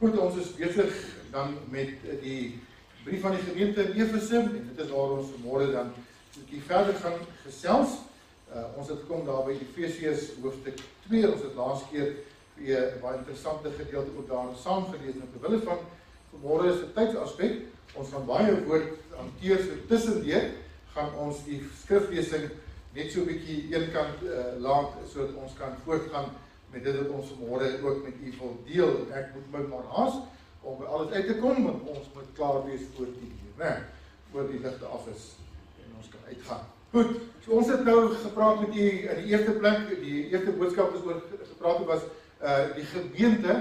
Goed, ons is besig dan met die brief van die gemeente in Efese en dit is waar ons vanmôre dan 'n bietjie verder gaan gesels. Uh, ons het gekom daar by Efesiërs hoofstuk 2. Ons het laas keer 'n baie interessante gedeelte ook daar saam gelees en terwyl van vanmôre is 'n tydsaspek. Ons gaan baie woord hanteer so tussendeur gaan ons die skriflesing net so 'n bietjie eenkant uh, laat sodat ons kan voortgaan met dit wat ons vanmôre ook met u wil deel. Ek moet my maar haas om by alles uit te kom want ons moet klaar wees voor die uur, né? Voor die ligte af is en ons kan uitgaan. Goed. So ons het nou gepraat met u in die eerste plek, die eerste boodskap is oor gepraat het was uh die gemeente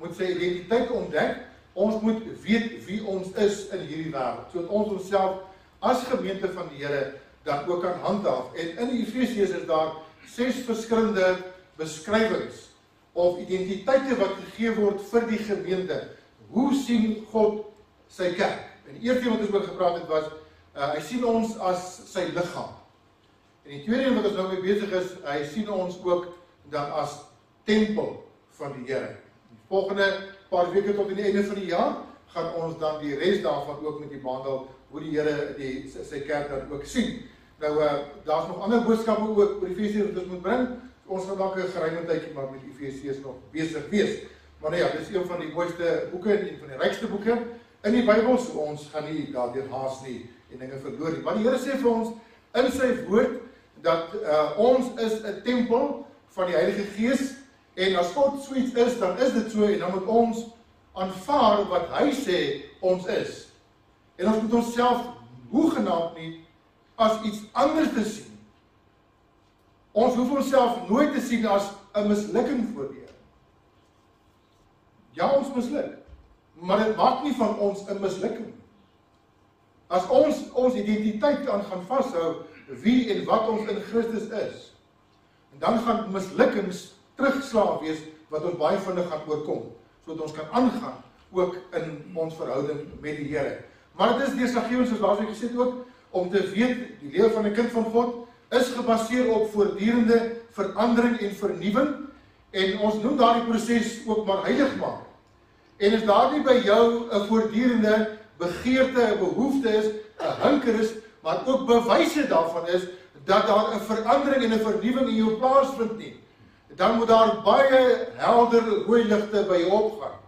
moet sy identiteit ontdek. Ons moet weet wie ons is in hierdie wêreld. Sodat ons onsself as gemeente van die Here dan ook kan handhaaf. En in die Efesiërs is daar ses verskillende beskrywings of identiteite wat gegee word vir die gemeente. Hoe sien God sy kerk? En die eerste ding wat ons oor gepraat het was uh, hy sien ons as sy liggaam. En die tweede ding wat ons nou mee besig is, hy sien ons ook dan as tempel van die Here. Die volgende paar weke tot aan die einde van die jaar gaan ons dan die res daarvan ook met die behandel hoe die Here die sy kerk dan ook sien. Nou uh, daar's nog ander boodskappe ook oor Efesiërs wat ons moet bring ons gaan dalk 'n geruime tydjie maar met Efesiërs nog besig wees. Maar nee, ja, dis een van die mooiste boeke en een van die rykste boeke in die Bybel. So ons gaan nie daardeur haas nie en dinge verloor nie. Maar die Here sê vir ons in sy woord dat uh, ons is 'n tempel van die Heilige Gees en as God sweet is, dan is dit so en dan moet ons aanvaar wat hy sê ons is. En ons moet onsself hoegenaamd nie as iets anders te sien Ons hoef onsself nooit te sien as 'n mislukking voor die Here. Ja, ons misluk. Maar dit maak nie van ons 'n mislukking nie. As ons ons identiteit aan gaan vashou wie en wat ons in Christus is, en dan gaan mislukkings terugslaaf wees wat ons baie vinnig gaan oorkom, sodat ons kan aangaan ook in ons verhouding met die Here. Maar dit is deurslaggewend soos laasweek gesê het ook om te weet die lewe van 'n kind van God is gebaseer op voortdurende verandering en vernuwing en ons noem daardie proses ook maar heilig maak. En as daar nie by jou 'n voortdurende begeerte, 'n behoefte is, 'n hunker is, maar ook bewyse daarvan is dat daar 'n verandering en 'n vernuwing in jou plaasvind nie, dan moet daar baie helder rooi ligte by jou opgaan.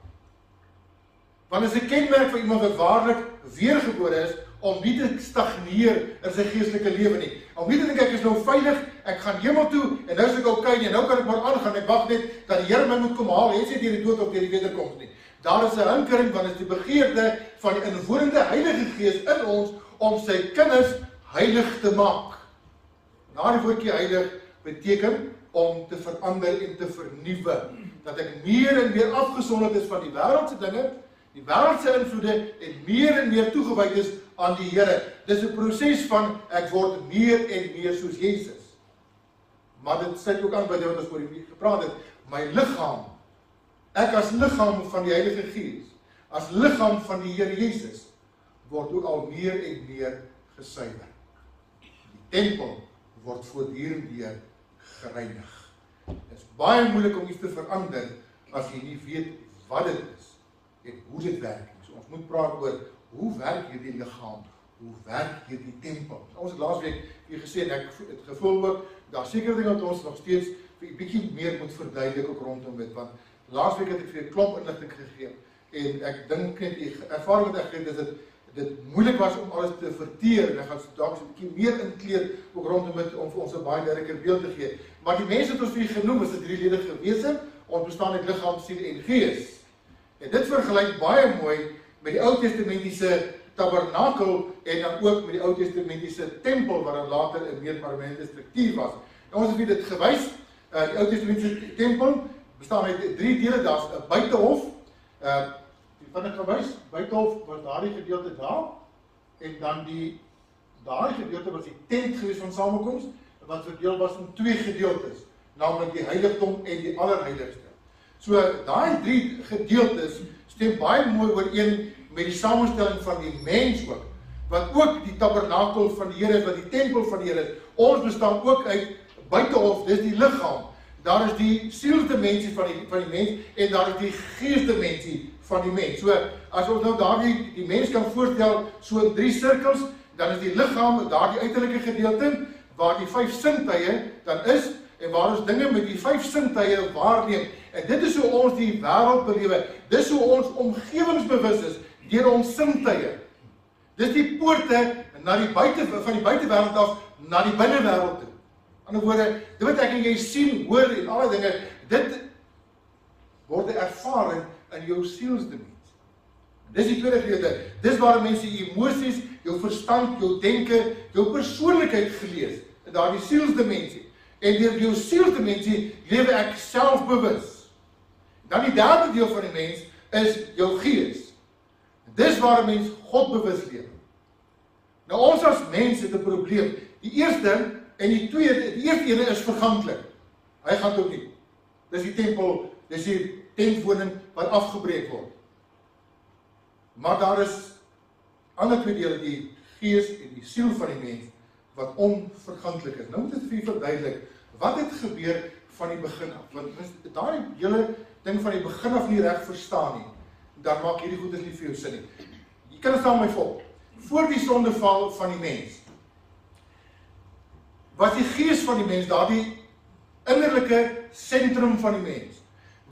Want as 'n kenmerk vir iemand wat waarlik weergebore is, om nie te stagneer in sy geestelike lewe nie. Om nie te dink ek is nou veilig, ek gaan hemel toe en nou is ek okay nie. Nou kan ek maar aangaan. Ek wag net dat die Here my moet kom haal, hê sy deur die dood of deur die wederkoms nie. Daar is 'n hinkering want dit is die begeerte van die inwonende Heilige Gees in ons om sy kinders heilig te maak. Daardie woordjie heilig beteken om te verander en te vernuwe. Dat ek meer en meer afgesonder is van die wêreldse dinge, die wêreldse invloede en meer en meer toegewy is aan die Here. Dis 'n proses van ek word meer en meer soos Jesus. Maar dit sê ook aan by dit wat ons oor die gepraat het, my liggaam. Ek as liggaam van die Heilige Gees, as liggaam van die Here Jesus word ook al meer en meer gesuiwer. Die tempel word voortdurend weer gereinig. Dit is baie moeilik om iets te verander as jy nie weet wat dit is en hoe dit werk nie. So ons moet praat oor hoe werk hierdie liggaam? Hoe werk hierdie tempel? Ons het laasweek vir gesê en ek het gevoel ook daar seker dinge wat ons nog steeds 'n bietjie meer moet verduidelik ook rondom dit want laasweek het ek vir 'n klomp inligting gegee en ek dink net die ervaring wat ek het is dit dit moeilik was om alles te verteer en ek gaan dalk so 'n bietjie meer inkleer ook rondom dit om vir ons 'n baie duideliker beeld te gee. Maar die mense wat ons vir genoem is 'n drieledige wese, ons bestaan uit liggaam, siel en gees. En dit vergelyk baie mooi met die Ou Testamentiese tabernakel en dan ook met die Ou Testamentiese tempel wat dan later 'n meer permanente struktuur was. Nou ons het dit gewys, uh, die Ou Testamentiese tempel bestaan uit drie dele, daar's 'n buitehof. Uh die van ek gewys, buitehof was daardie gedeelte daar en dan die daardie gedeelte was die tent gewees van samekoms wat verdeel was in twee gedeeltes, naamlik die heiligdom en die allerheiligste. So daai drie gedeeltes stem baie mooi ooreen met die samestelling van die mens ook wat ook die tabernakel van die Here is wat die tempel van die Here is. Ons bestaan ook uit buitehof, dis die liggaam. Daar is die sielsdimensie van die van die mens en daar is die geesdimensie van die mens. So as ons nou daardie die mens kan voorstel so in drie sirkels, dan is die liggaam daardie uiterlike gedeelte waar die vyf sintuie dan is en waar ons dinge met die vyf sintuie waarneem. En dit is hoe ons die wêreld belewe. Dis hoe ons omgewingsbewus is deur ons sintuie. Dis die poorte na die buite van die buitewêreld af na die binnewêreld toe. Aan die ander woorde, dit wat ek en jy sien, hoor en al die dinge, dit word ervaar in jou sielsdimensie. Dis die tweede gedeelte. Dis waar mense emosies, jou verstand, jou denke, jou persoonlikheid gelees in daardie sielsdimensie. En deur jou sielsdimensie lewe ek selfbewus. Dan die derde deel van die mens is jou gees. Dis waar 'n mens God bewus lewe. Nou ons as mense het 'n probleem. Die eerste en die tweede, die eerste ene is verganklik. Hy gaan tot nie. Dis die tempel, dis die tentwoning wat afgebreek word. Maar daar is ander twee dele, die gees en die siel van die mens wat onverganklik is. Nou moet ek vir julle verduidelik wat het gebeur van die begin af. Want as daai hele ding van die begin af nie reg verstaan nie, dan maak hierdie goedes nie vir jou sin nie. Jy kan dit met my volg voor die sondeval van die mens was die gees van die mens daardie innerlike sentrum van die mens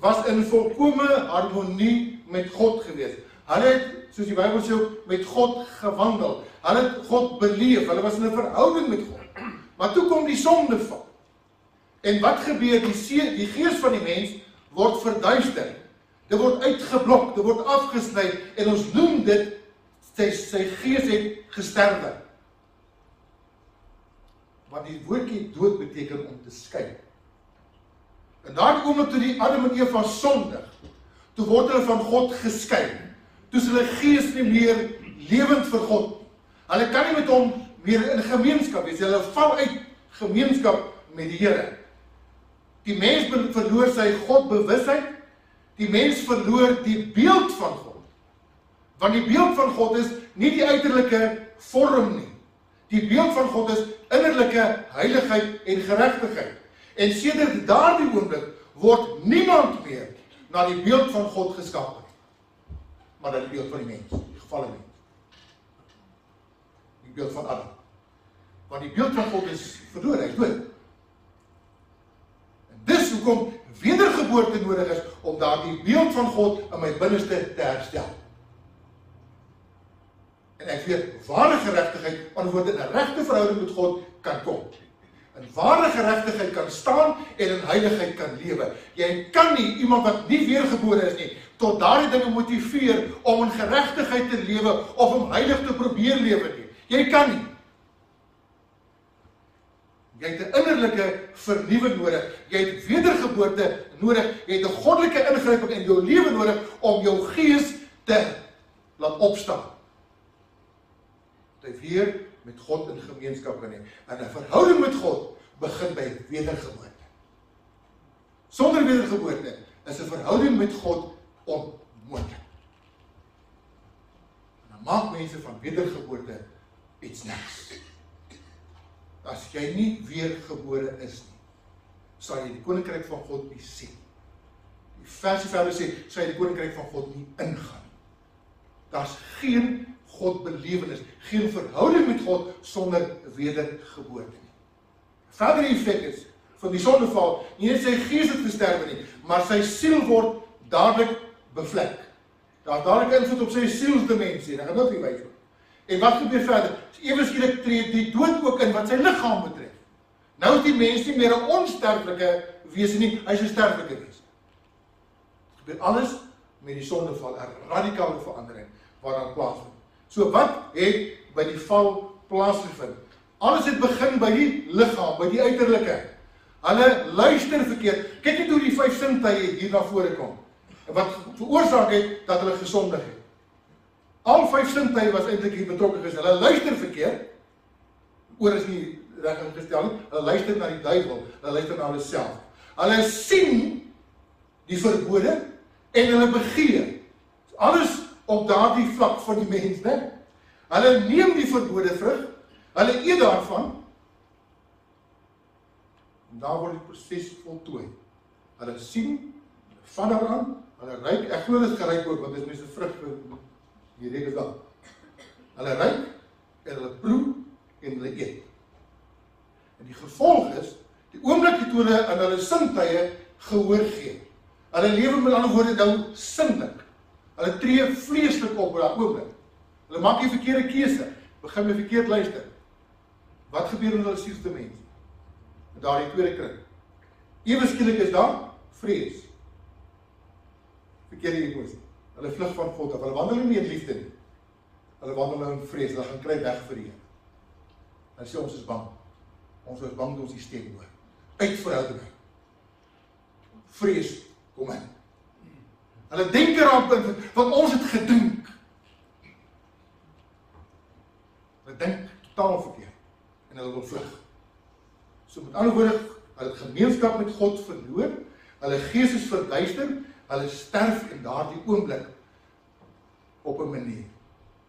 was in volkomme harmonie met God gewees. Hulle het soos die Bybel sê met God gewandel. Hulle het God beleef. Hulle was in 'n verhouding met God. Maar toe kom die sondeval. En wat gebeur? Die see, die gees van die mens word verduister. Dit word uitgeblok, dit word afgesny en ons noem dit sy sy gees het gesterwe. Wat die woordjie dood beteken om te skei. En daardie oomblik toe die Adam en Eva sondig, toe word hulle van God geskei. Toe is hulle gees nie meer lewend vir God. Hulle kan nie met hom meer in gemeenskap wees. Hulle val uit gemeenskap met die Here. Die mens verloor sy Godbewusheid. Die mens verloor die beeld van God. Want die beeld van God is nie die uiterlike vorm nie. Die beeld van God is innerlike heiligheid en geregtigheid. En sedert daardie oomblik word niemand meer na die beeld van God geskaap nie. Maar na die beeld van die mens, die gefalle mens. Die beeld van Adam. Want die beeld van God is verlore, hy's dood. En dis hoekom wedergeboorte nodig is om daardie beeld van God in my binneste te herstel en ek weet ware geregtigheid antwoord in 'n regte verhouding met God kan kom. In ware geregtigheid kan staan en in heiligheid kan lewe. Jy kan nie iemand wat nie weergebore is nie tot daardie dinge motiveer om in geregtigheid te lewe of om heilig te probeer lewe nie. Jy kan nie. Jy het 'n innerlike vernuwing nodig. Jy het wedergeboorte nodig. Jy het 'n goddelike ingryping in jou lewe nodig om jou gees te laat opstaan dat hy weer met God in gemeenskap kan hê. En 'n verhouding met God begin by wedergeboorte. Sonder wedergeboorte is 'n verhouding met God onmoontlik. Dan maak mense van wedergeboorte iets niks. As jy nie weergebore is nie, sal jy die koninkryk van God nie sien. Die versie verder sê, sal jy die koninkryk van God nie ingaan. Daar's geen God belewenis, geen verhouding met God sonder wedergeboorte nie. Verder effek is van die sondeval, nie net sy gees het gesterwe nie, maar sy siel word dadelik bevlek. Daar dadelik invloed op sy sielsdimensie, dan gaan dit nie wys nie. En wat gebeur verder? Ewe skielik tree die dood ook in wat sy liggaam betref. Nou is die mens nie meer 'n onsterflike wese nie, hy's 'n sterflike wese. Dit gebeur alles met die sondeval, 'n radikale verandering wat dan plaasvind. So wat het by die val plaasgevind? Alles het begin by die liggaam, by die uiterlike. Hulle luister verkeerd. Kyk net hoe die vyf sintuie hier na vore kom. En wat veroorsaak het dat hulle gesondig het. Al vyf sintuie was eintlik hier betrokke geweest. Hulle luister verkeerd. Oor is nie reg ingestel nie. Hulle luister na die duiwel. Hulle luister na hulle self. Hulle sien die verbode en hulle begeer. Alles op daardie vlak van die mens, né? Hulle neem die verbode vrug, hulle eet daarvan. En daar word die proses voltooi. Hulle sien van daaraan, Hulle ryk, ek glo dit geryk ook want dit is mense vrug vir hierdie is dan. Hulle ryk en hulle proe en hulle eet. En die gevolg is die oomblik toe hulle aan hulle sintuie gehoor gee. Hulle lewe met ander woorde nou sinlik. Hulle tree vleeslik op op daardie oomblik. Hulle maak die verkeerde keuse, begin met verkeerd luister. Wat gebeur in hulle sielse mens? In daardie tweede kring. Ewe skielik is daar vrees. Verkeerde emosie. Hulle vlug van God af. Hulle wandel nie in liefde nie. Hulle wandel nou in vrees. Hulle gaan kry weg vir die Here. Hulle sê ons is bang. Ons is bang dat ons die stem hoor. Uit verhoudinge. Vrees kom in. Hulle dink eraan wat ons het gedink. Hulle dink totaal verkeerd en hulle wil vlug. So met ander woorde, hulle gemeenskap met God verloor, hulle gees is verduister, hulle sterf in daardie oomblik op 'n manier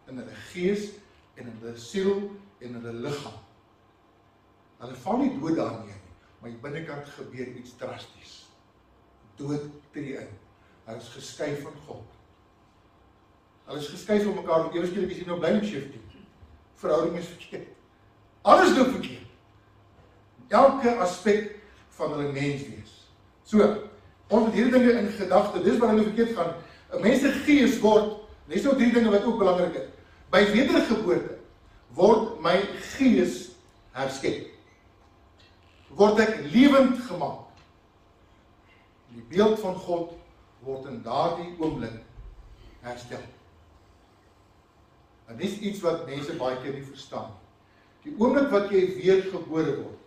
in hulle gees en in hulle siel en in hulle liggaam. Hulle val nie dood daarmee nie, maar aan die binnekant gebeur iets drasties. Dood tree in. Hulle is geskei van God. Hulle is geskei van mekaar. Ewe skielik is jy nou blame shifting. Verhouding is verkeerd. Alles loop verkeerd. Elke aspek van hulle menswees. So, ons moet hierdie dinge in gedagte, dis waar hulle verkeerd gaan. 'n Mens se gees word, dis nou drie dinge wat ook belangrik is. By wedergeboorte word my gees herskep. Word ek lewend gemaak. Die beeld van God word in daardie oomblik herstel. En dis iets wat mense baie keer nie verstaan nie. Die oomblik wat jy weer gebore word.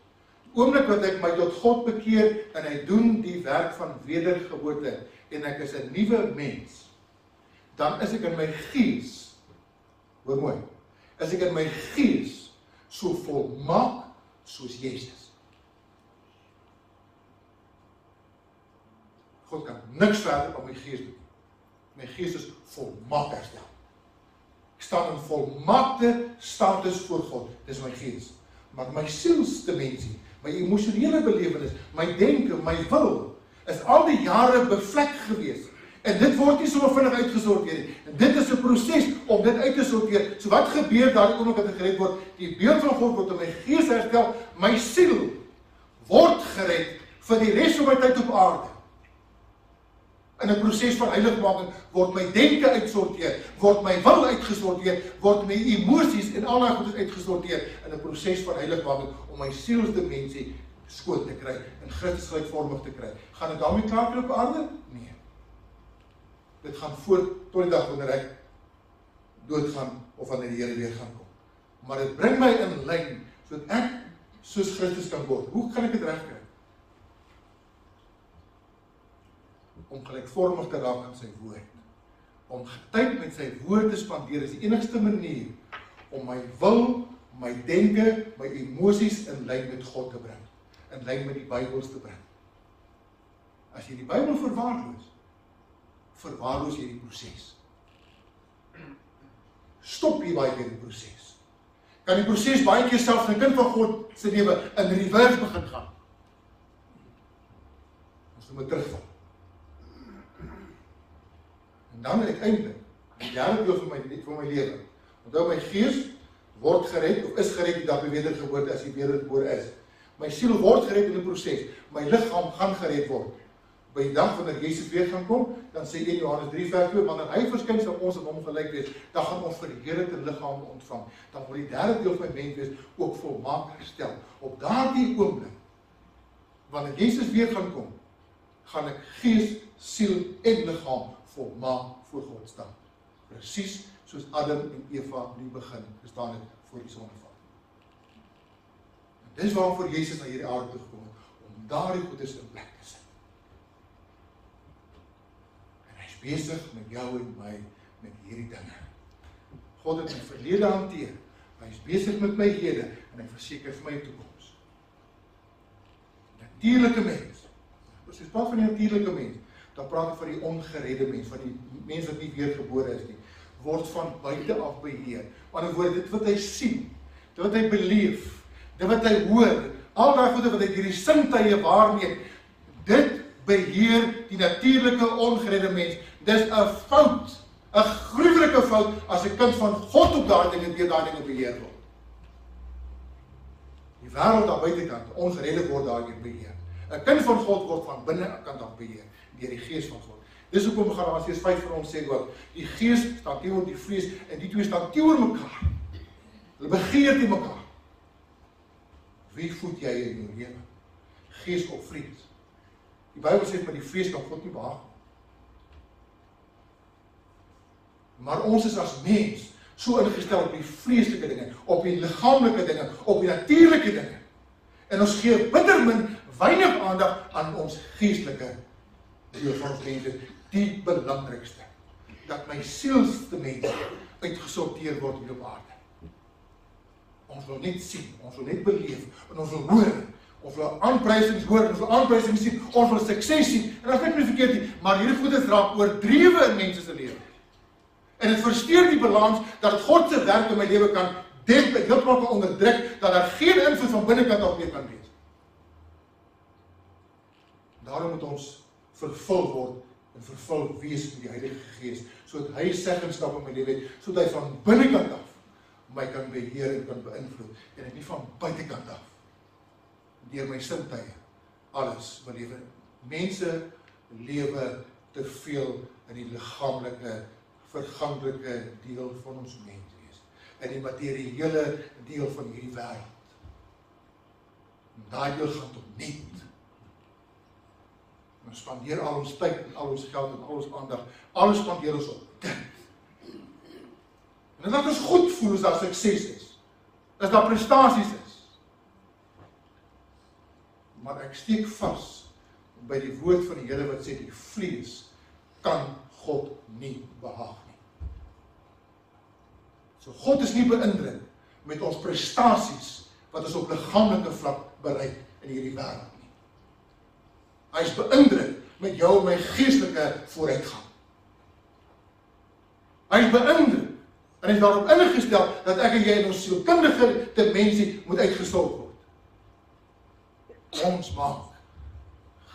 Oomblik wat ek my tot God bekeer en hy doen die werk van wedergeboorte en ek is 'n nuwe mens. Dan is ek in my gees. Hoor mooi. Is ek in my gees so volmaak soos Jesus. God kan niks verder op my gees doen. My gees is volmaak herstel staan in volmaakte status voor God. Dis my gees. Maar my sielsdimensie, my emosionele belewenis, my denke, my wil is al die jare bevlek gewees. En dit word nie so vinnig uitgesorteer nie. En dit is 'n proses om dit uit te sorteer. So wat gebeur daai oomblik wat ek gered word? Die beeld van God word in my gees herstel. My siel word gered vir die res van my tyd op aarde. In 'n proses van heiligmaking word my denke uitsorteer, word my wil uitgesorteer, word my emosies en al daai goedes uitgesorteer in 'n proses van heiligmaking om my sielsdimensie skoon te kry en Christus gelykvormig te kry. Gaan dit daarmee klaar op aarde? Nee. Dit gaan voort tot die dag wanneer ek doodgaan of wanneer die Here weer gaan kom. Maar dit bring my in lyn sodat ek soos Christus kan word. Hoe kan ek dit regkry? Om gelykvormig te raak aan sy woord. Om tyd met sy woord te spandeer is die enigste manier om my wil, my denke, my emosies in lyn met God te bring, in lyn met die Bybel te bring. As jy die Bybel verwaarloos, verwaarloos jy die proses. Stop jy baie keer die proses. Kan die proses baie keer self 'n kind van God se lewe in reverse begin gaan. Ons moet terugval. En dan uiteindelik, die derde deel van my van my lewe. Onthou my gees word gered of is gered dat by wedergeboorte as jy wedergebore is. My siel word gered in 'n proses. My liggaam gaan gered word. By die dag wanneer Jesus weer gaan kom, dan sê 1 Johannes 3 vers 2, wanneer hy verskyn sal ons aan hom gelyk wees, dan gaan ons verheerlikte liggame ontvang. Dan word die derde deel van my mens wees ook volmaak herstel. Op daardie oomblik wanneer Jesus weer gaan kom, gaan ek gees, siel en liggaam volmaak voor God staan. Presies soos Adam en Eva in die begin gestaan het voor die sondeval. En dis waarvoor Jesus na hierdie aarde toe gekom het om daardie goedes in plek te sit. En hy's besig met jou en my met hierdie dinge. God het my verlede hanteer. Hy's besig met my hede en hy verseker vir my toekoms. Natuurlike mens. Presies, wat van die natuurlike mens? Dan praat ek van die ongeredde mens, van die mens wat nie weergebore is nie, word van buite af beheer. Maar dan word dit wat hy sien, dit wat hy beleef, dit wat hy hoor, al daai goede wat hy hierdie sintuie waarneem, dit beheer die natuurlike ongeredde mens. Dis 'n fout, 'n gruwelike fout as 'n kind van God op daardie dinge weer daardie dinge beheer word. Die wêreld daar buitekant, ongeredde word daardie beheer. 'n Kind van God word van binnekant af beheer deur die Gees van God. Dis hoekom Galasiërs 5 vir ons sê ook, die Gees staan teenoor die vlees en die twee staan teenoor mekaar. Hulle begeer te mekaar. Wie voed jy in jou lewe? Gees of vlees? Die Bybel sê met die vlees kan God nie behaag nie. Maar ons is as mens so ingestel op die vleeslike dinge, op die liggaamlike dinge, op die natuurlike dinge. En ons gee bitter min weinig aandag aan ons geestelike van ons mense, die belangrikste. Dat my sielste mense uitgesorteer word hier op aarde. Ons wil net sien, ons wil net beleef en ons wil hoor. Ons wil aanprysings hoor, ons wil aanprysings sien, ons wil sukses sien. En as ek nie verkeerd nie, maar hierdie goeie raak oordrewe in mense se lewe. En dit versteur die balans dat God se werk in my lewe kan demp heeltemal kan onderdruk dat daar geen invloed van binnekant af meer kan wees. Daarom moet ons vervul word en vervul wees met die Heilige Gees sodat hy seggenskap in my lewe het, sodat hy van binnekant af my kan beheer en kan beïnvloed en ek nie van buitekant af deur my sintuie alles belewe. Mense lewe te veel in die liggaamlike verganklike deel van ons mens wees. In die materiële deel van hierdie wêreld. Daai deel gaan tot niet. Ons spandeer al ons tyd en al ons geld en al ons aandag, alles spandeer ons op dit. En dit laat ons goed voel as daar sukses is. As daar prestasies is. Maar ek steek vas by die woord van die Here wat sê die vlees kan God nie behaag nie. So God is nie beïndruk met ons prestasies wat ons op liggaamlike vlak bereik in hierdie wêreld Hy is beïndruk met jou en my geestelike vooruitgang. Hy is beïndruk en is daarop ingestel dat ek en jy in ons sielkundige dimensie moet uitgesort word. Ons maak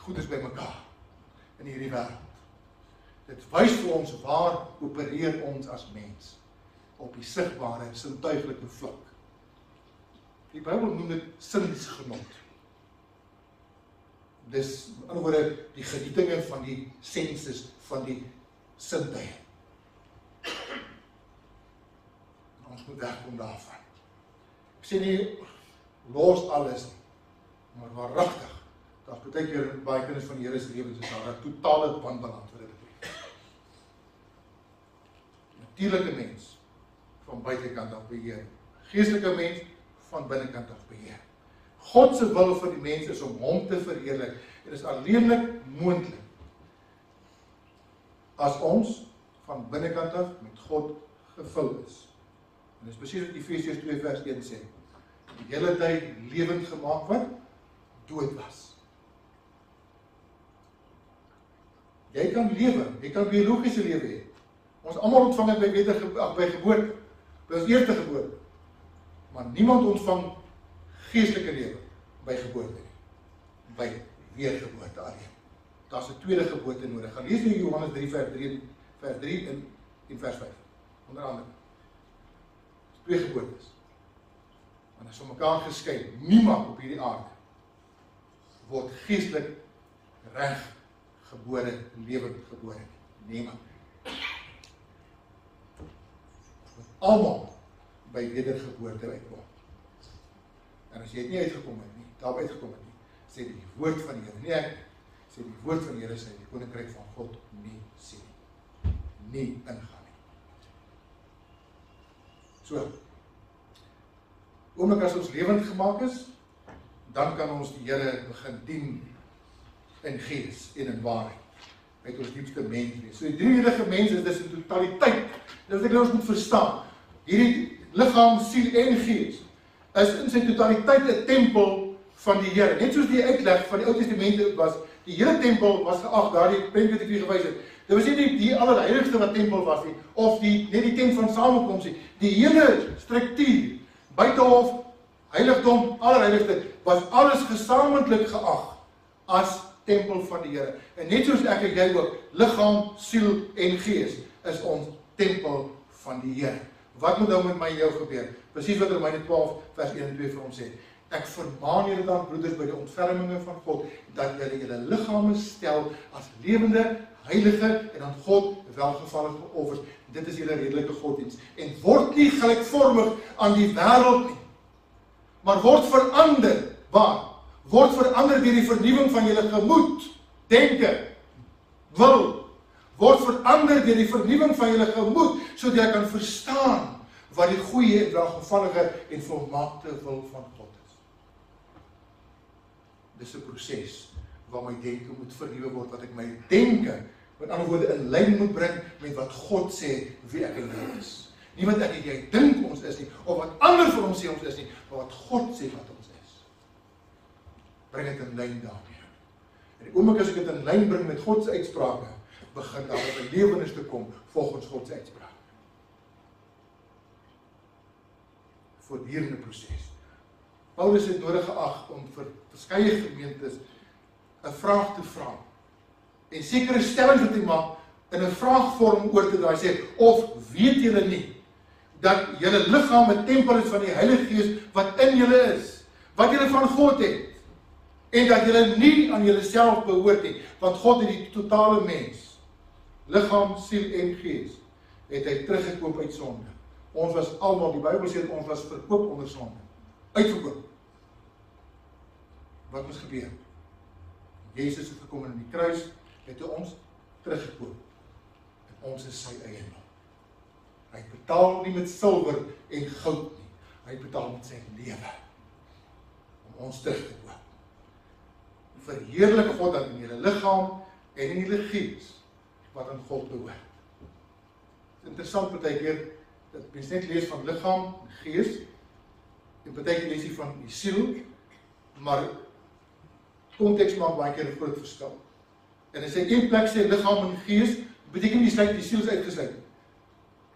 goed is by mekaar in hierdie wêreld. Dit wys vir ons waar opereer ons as mens op die sigbare sintuiglike vlak. Die Bybel noem dit sinsgenot. Dis in ander woorde die genietinge van die senses van die sintuie. Ons moet wegkom daarvan. Ek sê nie los alles nie. Maar waaragtig, daar's baie keer baie kinders van die Here se lewens is daar 'n totale wanbalans wat dit natuurlike mens van buitekant af beheer. Geestelike mens van binnekant af beheer. God se wil vir die mens is om hom te verheerlik en is alleenlik moontlik as ons van binnekant af met God gevul is. En dis presies wat Efesiërs 2 vers 1 sê. Die hele tyd lewend gemaak wat dood was. Jy kan lewe, jy kan biologiese lewe hê. Ons almal ontvang dit by weder by geboorte. By ons eerste geboorte. Maar niemand ontvang geestelike lewe by geboorte nie. By weergeboorte alleen. Daar's 'n tweede geboorte nodig. Gaan lees in Johannes 3 vers 3 vers 3 en in vers 5. Onder andere. Twee geboortes. Want as ons mekaar geskei, niemand op hierdie aarde word geestelik reg gebore, lewend gebore nie. Niemand. almal by wedergeboorte uitkom. En as jy dit nie uitgekom het nie, daar uitgekom het nie, sê die woord van die Here, nie ek sê die woord van die Here sê die koninkryk van God nie sien nie. Nie ingaan nie. So. Oomblik as ons lewend gemaak is, dan kan ons die Here begin dien in gees en in waarheid met ons diepste mens wees. So die drie heilige mense is dis in totaliteit. Dis wat ek nou moet verstaan hierdie liggaam, siel en gees is in sy totaliteit 'n tempel van die Here. Net soos die uitleg van die Ou Testament was, die hele tempel was geag daardie prentjie wat ek vir gewys het. Dit was nie die, die allerheiligste wat tempel was nie of die net die tent van samekoms nie. Die hele struktuur buitehof, heiligdom, allerheiligste was alles gesamentlik geag as tempel van die Here. En net soos ek en jy ook, liggaam, siel en gees is ons tempel van die Here. Wat moet nou met my en jou gebeur? Presies wat Romeine 12 vers 1 en 2 vir ons sê. Ek vermaan julle dan broeders by die ontferminge van God dat julle julle liggame stel as lewende, heilige en aan God welgevallige offers. Dit is julle redelike goddiens en word nie gelykvormig aan die wêreld nie. Maar word verander. Waar? Word verander deur die vernuwing van julle gemoed, denke, wil word verander deur die vernuwing van julle gemoed sodat jy kan verstaan wat die goeie en welgevallige en volmaakte wil van God is. Dis 'n proses waar my denke moet vernuwe word wat ek my denke met ander woorde in lyn moet bring met wat God sê wie ek is. Nie wat ek en jy dink ons is nie of wat ander vir ons sê ons is nie, maar wat God sê wat ons is. Bring dit in lyn daarmee. En die oomblik as ek dit in lyn bring met God se uitsprake, begin daar 'n belewenis te kom volgens God se uitspraak. Voortdurende proses. Paulus het nodig geag om vir verskeie gemeentes 'n vraag te vra. En sekere stellings wat hy maak in 'n vraagvorm oor te draai sê of weet julle nie dat julle liggaam 'n tempel is van die Heilige Gees wat in julle is, wat julle van God het en dat julle nie aan julleself behoort nie, want God het die totale mens liggaam, siel en gees het hy teruggekoop uit sonde. Ons was almal, die Bybel sê ons was verkoop onder sonde. Uitverkoop. Wat moes gebeur? Jesus het gekom in die kruis het ons teruggekoop. En ons is sy eiendom. Hy betaal nie met silwer en goud nie. Hy betaal met sy lewe om ons terug te koop. Verheerlik God dan in julle liggaam en in julle gees wat aan God behoort. Interessant baie keer dat mens net lees van liggaam, gees en baie keer lees jy van die siel, maar konteks maak baie keer 'n groot verskil. En as hy een plek sê liggaam en gees, beteken nie sluit die siel uitgesluit.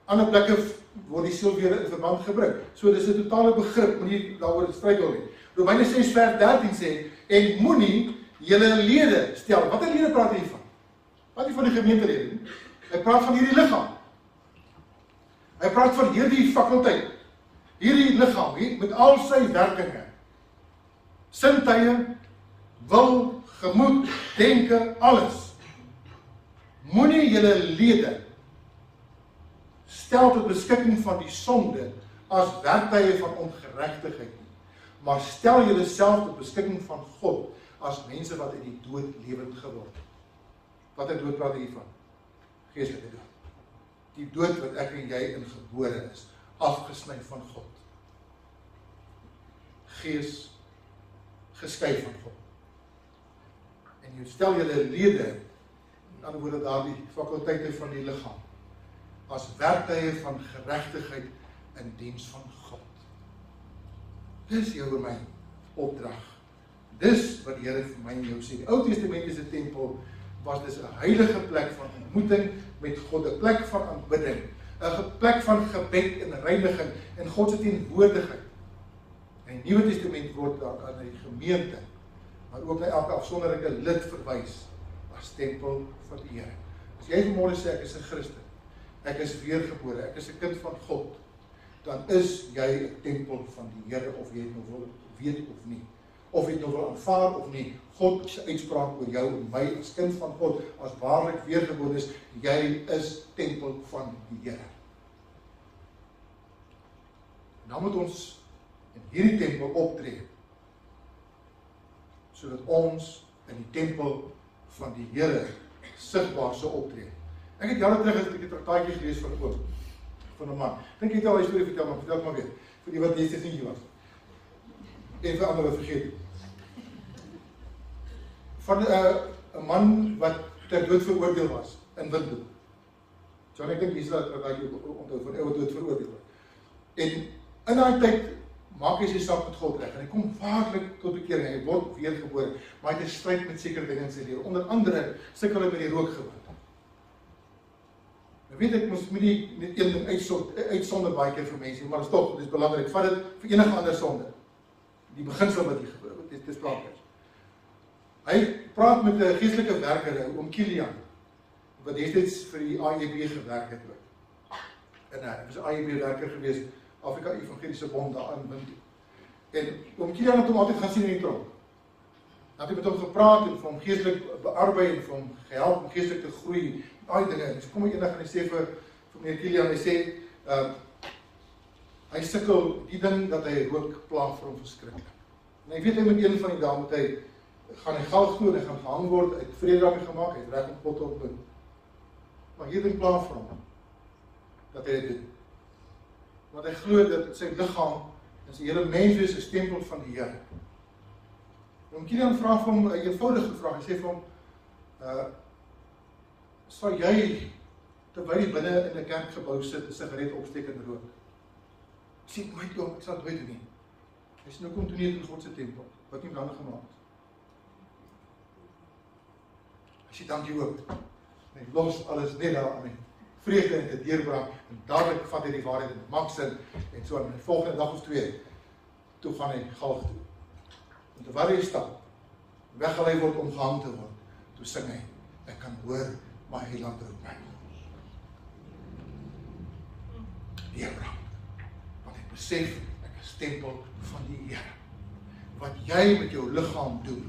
Ander plekke word die siel weer in verband gebring. So dis 'n totale begrip, moenie daaroor struikel nie. Romeine 6 vers 13 sê en moenie julle lede stel. Watter lede praat hy van? Wat nie van die gemeentelede nie. Hy praat van hierdie liggaam. Hy praat van hierdie fakulteit. Hierdie liggaam hier met al sy werkinge. Sintuie, wil, gemoed, denke, alles. Moenie julle lede stel tot beskikking van die sonde as werktuie van ongeregtigheid nie, maar stel julleself tot beskikking van God as mense wat uit die dood lewend geword het. Wat 'n dood praat hier van? Geestelike dood. Die dood wat ek en jy ingebore is, afgesny van God. Gees geskei van God. En jy stel julle lede, in ander woorde daardie fakulteite van die liggaam as werktuie van geregtigheid in diens van God. Dis jou en my opdrag. Dis wat die Here vir my en jou sê. Die Ou Testament is 'n tempel was dis 'n heilige plek van ontmoeting met God, 'n plek van aanbidding, 'n plek van gebed en reiniging in God se teenwoordigheid. In die Nuwe Testament word daar aan die gemeente, maar ook na elke afsonderlike lid verwys as tempel van die Here. As jy vanmôre sê ek is 'n Christen, ek is weergebore, ek is 'n kind van God, dan is jy 'n tempel van die Here of jy dit nou wil weet of nie of jy dit nou wil aanvaar of nie, God se uitspraak oor jou en my as kind van God, as waarlik weergebore is, jy is tempel van die Here. Nou moet ons in hierdie tempel optree sodat ons in die tempel van die Here sigbaar sou optree. Ek het jare terug 'n traktaatjie gelees van oom van 'n man. Dink jy al 'n storie vertel maar vertel maar weer vir die wat Jesus nie hier was. En vir ander wat vergeet van 'n uh, 'n man wat ter dood veroordeel was in Windhoek. So ek dink dis wat wat jy onthou van ewe dood veroordeel word. En in daai tyd maak hy sy saak met God reg en hy kom waarlik tot bekering. Hy word weergebore, maar hy het 'n stryd met sekere dinge in sy lewe. Onder andere sukkel hy met die rookgewoonte. Ek weet ek mos moet nie net een ding uitsonder uitsonder baie keer vir mense, maar is tog dis belangrik. Vat dit vir enige ander sonde. Die beginsel wat jy gebeur het, dit is plaas. Hy praat met 'n geestelike werker, oom Kilian, wat destyds vir die AEB gewerk het ook. En hy was 'n AEB werker gewees, Afrika Evangeliese Bond daar in Wind. En oom Kilian het hom altyd gaan sien in die tronk. Hy met hom gepraat en vir hom geestelik bearbei en vir hom gehelp om geestelik te groei. Daai dinge. Dis kom eendag en hy sê vir vir meneer Kilian, hy sê, uh hy sukkel die ding dat hy rook pla vir hom verskriklik. En hy weet hy met een van die dae met hy gaan hy geld glo en hy gaan gehang word uit vrede daarmee gemaak, hy het reg op bind. Maar hier ding pla vir hom dat hy dit doen. Want hy glo dat sy liggaam en sy hele menswees 'n stempel van die Here. Om Gideon vra vir hom 'n eenvoudige vraag. Hy sê vir hom: "Uh sal jy terwyl jy binne in 'n kerkgebou sit 'n sigaret opsteek en rook?" Sê my toe, ek sal dit nooit doen nie. Hy sê nou kom toe nie in God se tempel wat nie brande gemaak het. Hy sê dankie ook. Hy los alles net daar aan. Vrede en dit deurbrak en dadelik vat hy die waarheid en maak sin en so aan die volgende dag of twee toe gaan hy galg toe. En terwyl hy stap, weggelei word om gehang te word, toe sing hy, ek kan hoor my heiland roep my. Deurbrak. Besef ek is tempel van die Here. Wat jy met jou liggaam doen,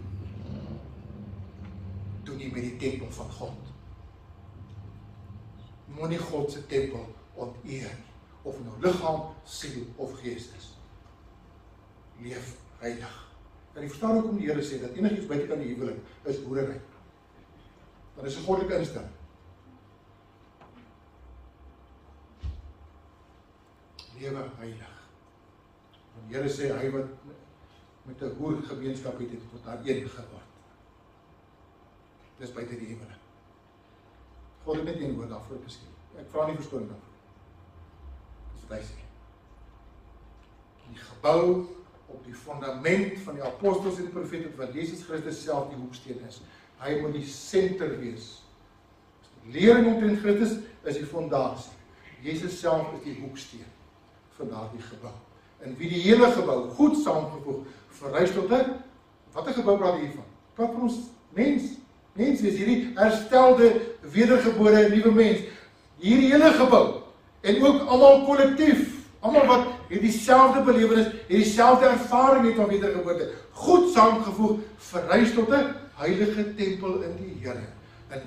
doen jy met die tempel van God moenie God se tempel onteer of nou liggaam, siel of gees is. Leef heilig. En jy verstaan hoekom die Here sê dat enigiets buite kan die huwelik is boerery. Want dit is 'n goddelike instelling. Lewe heilig. Want die Here sê hy wat met 'n hoër gemeenskap het, het tot daar een geword. Dis buite die huwelik. God het net een woord daarvoor beskryf. Ek vra nie verskoning daarvoor. Dis wat hy sê. Die gebou op die fondament van die apostels en profete wat Jesus Christus self die hoeksteen is. Hy moet die senter wees. Die lering omtrent Christus is die fondasie. Jesus self is die hoeksteen van daardie gebou. En wie die hele gebou goed saamgevoeg verrys tot 'n watter gebou praat hy hiervan? Praat van ons mens Mens is hierdie herstelde wedergebore nuwe mens. Hierdie hele gebou en ook almal kollektief, almal wat het dieselfde belewenis, het dieselfde ervaring met van wedergeboorte. Goed saamgevoeg verrys tot 'n heilige tempel in die Here.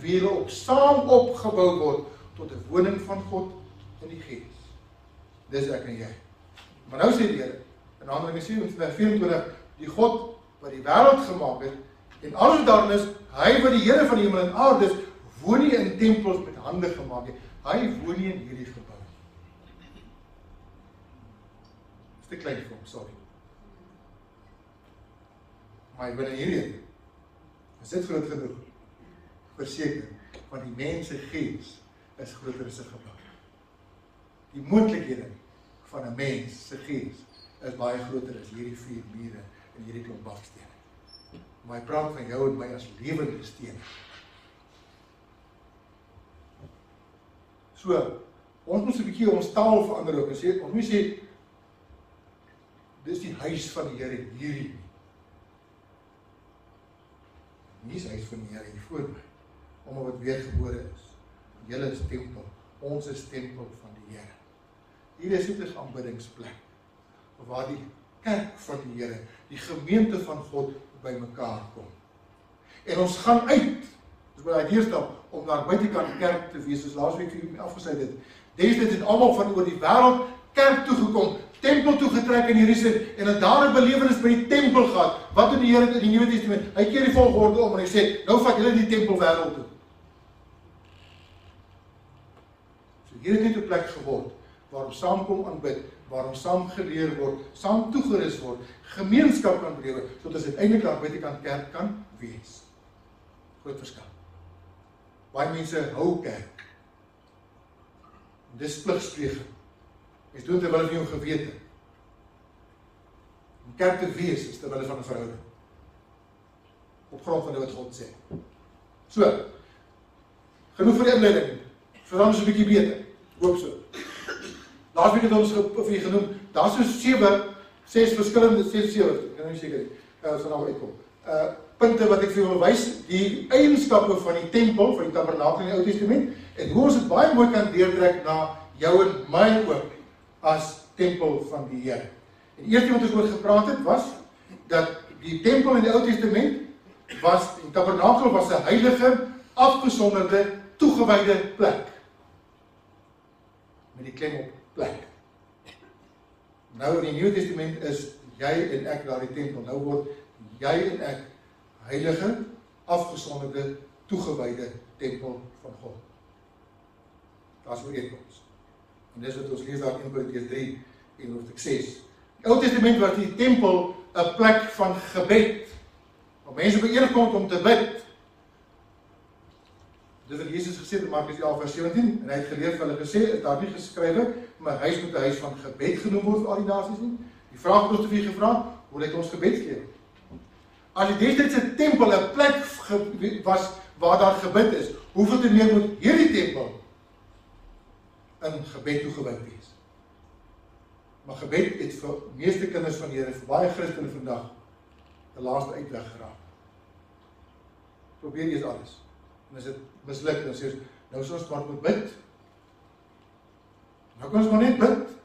Wie hulle op saam opgebou word tot 'n woning van God in die Gees. Dis ek en jy. Maar nou sê die Here in Handelinge 7:24 die God wat die wêreld gemaak het En alles daarin is hy wat die Here van die hemel en aarde is, woon nie in tempels met hande gemaak nie. Hy woon nie in hierdie gebou nie. Dis te klein vir hom, sorry. Maar hy binne hierdie is dit groot genoeg. Verseker, want die mens se gees is groter as 'n gebou. Die moontlikhede van 'n mens se gees is baie groter as hierdie vier mure en hierdie klomp bakstene maar hy praat van jou en my as lewende stene. So, ons moet 'n bietjie ons taal verander ook en sê ons moet sê dis die huis van die Here hierdie. Nie is huis van die Here hier voor my omdat wat weergebore is. Julle is tempel, ons is tempel van die Here. Hier is dit 'n aanbiddingsplek waar die kerk van die Here, die gemeente van God bymekaar kom. En ons gaan uit. Dis by daai deurstap om daar buitekant kerk te wees soos laasweek vir julle afgesê het. Destyds het almal van oor die wêreld kerk toe gekom, tempel toe getrek in Jerusalem en het daar 'n belewenis by die tempel gehad. Wat doen die Here in die Nuwe Testament? Hy keer die volgorde om en hy sê, "Nou vat julle die tempel wêreld toe." So hier het net 'n plek geword waar ons saamkom aanbid waar ons saam geleer word, saam toegerus word, gemeenskap kan belewe sodat ons uiteindelik daar buitekant kerk kan wees. Groot verskil. Baie mense hou kerk. Dis pligspleging. Mens doen terwyl jy jou gewete. Om kerk te wees is terwyl van 'n verhouding. Op grond van wat God sê. So. Genoeg vir inleiding. Verander so 'n bietjie beter. Hoop so. Laasweek het ons vir julle genoem, daar's so sewe ses verskillende ses sewe, ek kan nou seker nie, uh, as nou uitkom. Uh punte wat ek vir julle wys, die eienskappe van die tempel, van die tabernakel in die Ou Testament en hoe ons dit baie mooi kan deurtrek na jou en my ook as tempel van die Here. En eerste wat ons oor gepraat het was dat die tempel in die Ou Testament was die tabernakel was 'n heilige, afgesonderde, toegewyde plek. Met die klem op plek. Nou in die Nuwe Testament is jy en ek daardie tempel. Nou word jy en ek heilige, afgesonderde, toegewyde tempel van God. Daar's ooreenkoms. En dis wat ons lees daar in Korintiërs 3 en hoofstuk 6. Die Ou Testament was die tempel 'n plek van gebed. Waar mense byeenkom om te bid. Dis wat Jesus gesê het in Markus 11:17 en hy het geleer vir hulle gesê, is daar nie geskrywe, maar huis moet 'n huis van gebed genoem word vir al die nasies nie. Die vraag wat ons te vir gevra, hoe lyk ons gebedslewe? As die destydse tempel 'n plek was waar daar gebid is, hoeveel te meer moet hierdie tempel in gebed toegewy wees? Maar gebed het vir meeste kinders van Here, vir baie Christene vandag, 'n laaste uitweg geraak. Probeer eers alles. En as dit misluk, dan sê ons, nou sou ons maar moet bid. Nou kan ons maar net bid.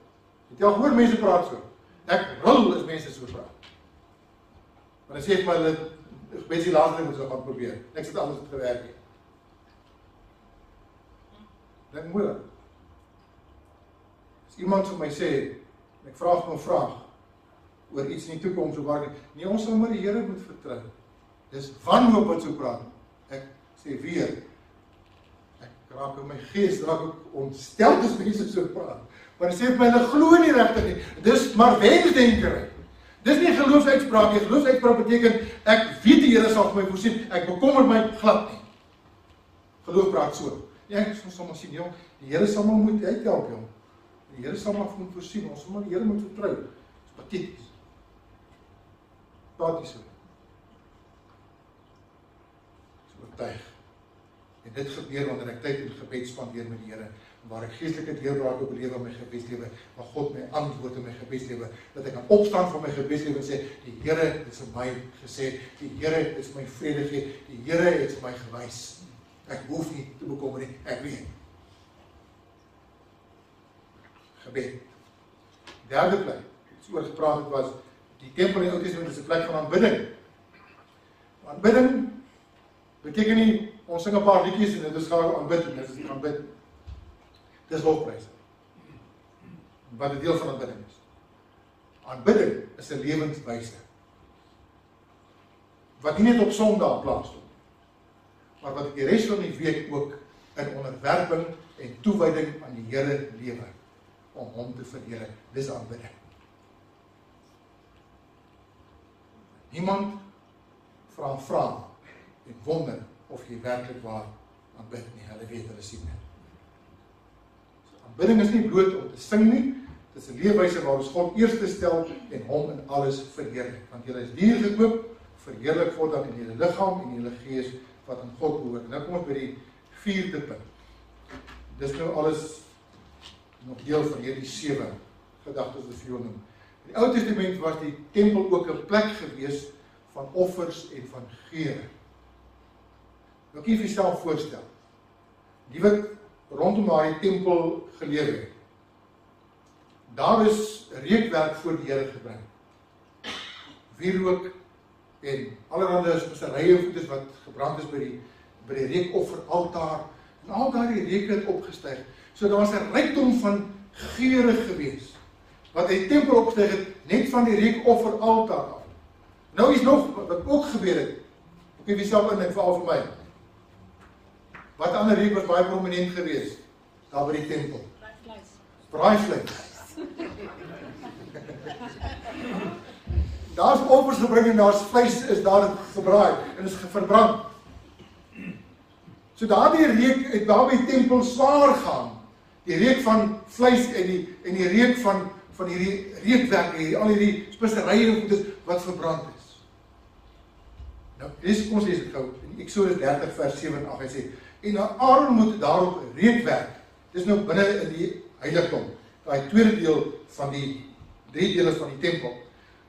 Het jy al gehoor mense praat so? Ek rul as mense so praat. Maar sê ek maar die laaste ding wat ons gaan probeer. Niks het anders gewerk nie. Dink mooi. As iemand vir my sê, ek vra hom 'n vraag oor iets in die toekoms of waar nie ons sal maar die Here moet vertrou. Dis wanhoop wat so praat. Ek sê weer ek raak in my gees raak ek ontstel as mense so praat. Maar sê vir my hulle glo nie regtig nie. Dis maar wensdenkery. Dis nie geloofsuitspraak nie. Geloofsuitspraak beteken ek weet die Here sal vir my voorsien. Ek bekommer my glad nie. Geloof praat so. Ja, ek sê sommer sien jong, die Here sal maar moet uithelp jong. Die Here sal maar vir ons voorsien. Ons moet die Here moet vertrou. Dis pateties. Praat nie so. Dis oortuig. En dit gebeur wanneer ek tyd in gebed spandeer met die Here waar ek geestelike deurbrake beleef in my gebedslewe, waar God my antwoord in my gebedslewe, dat ek kan opstaan van my gebedslewe en sê die Here het vir my gesê, die Here is my vrede gee, die Here het vir my gewys. Ek hoef nie te bekommer nie, ek weet. Gebed. Derde plek, iets oor gepraat het was die tempel in die Ou Testament is 'n plek van aanbidding. Aanbidding beteken nie ons sing 'n paar liedjies en dit is gou aanbid en dit is nie aanbid nie. Dis lofprys. Wat 'n deel van aanbidding is. Aanbidding is 'n lewenswyse. Wat nie net op Sondag plaasvind maar wat die res van die week ook in onderwerping en toewyding aan die Here lewe om hom te vereer. Dis aanbidding. Niemand vra vra en wonder of jy werklik waar aanbid nie. Hulle weet hulle sien dit. Aanbidding is nie bloot om te sing nie. Dit is 'n leefwyse waar ons God eerste stel en hom in alles verheerlik. Want jy is duur gekoop, verheerlik God dan in jou liggaam en in jou gees wat aan God behoort. Nou kom ons by die vierde punt. Dis nou alles nog deel van hierdie sewe gedagtes wat vir noem. In die Ou Testament was die tempel ook 'n plek gewees van offers en van geure. Nou jy vir jouself voorstel. Die wat rondom daai tempel geleef het. Daar is reukwerk voor die Here gebring. Wierook en allerlei speserye voedes wat gebrand is by die by die reukofferaltaar en al daai reuke het opgestyg. So daar was 'n rykdom van geure gewees wat hy tempel opgestyg het net van die reukofferaltaar af. Nou is nog wat ook gebeur het. Ek het myself in ek veral vir my. Wat ander reuk was baie prominent geweest daar by die tempel? Braaivleis. Daar's offers gebring en daar's vleis is daar gebraai en is verbrand. So daardie reuk het daar by die tempel swaar gaan. Die reuk van vleis en die en die reuk van van hierdie reukwerk hier, al hierdie speserye en goedes wat verbrand is. Nou, dis kom ons lees dit gou Eksodus 30 vers 7 en 8. Hy sê en Aaron moet daarop reukwerk. Dis nou binne in die heiligdom. Daai tweede deel van die drie dele van die tempel.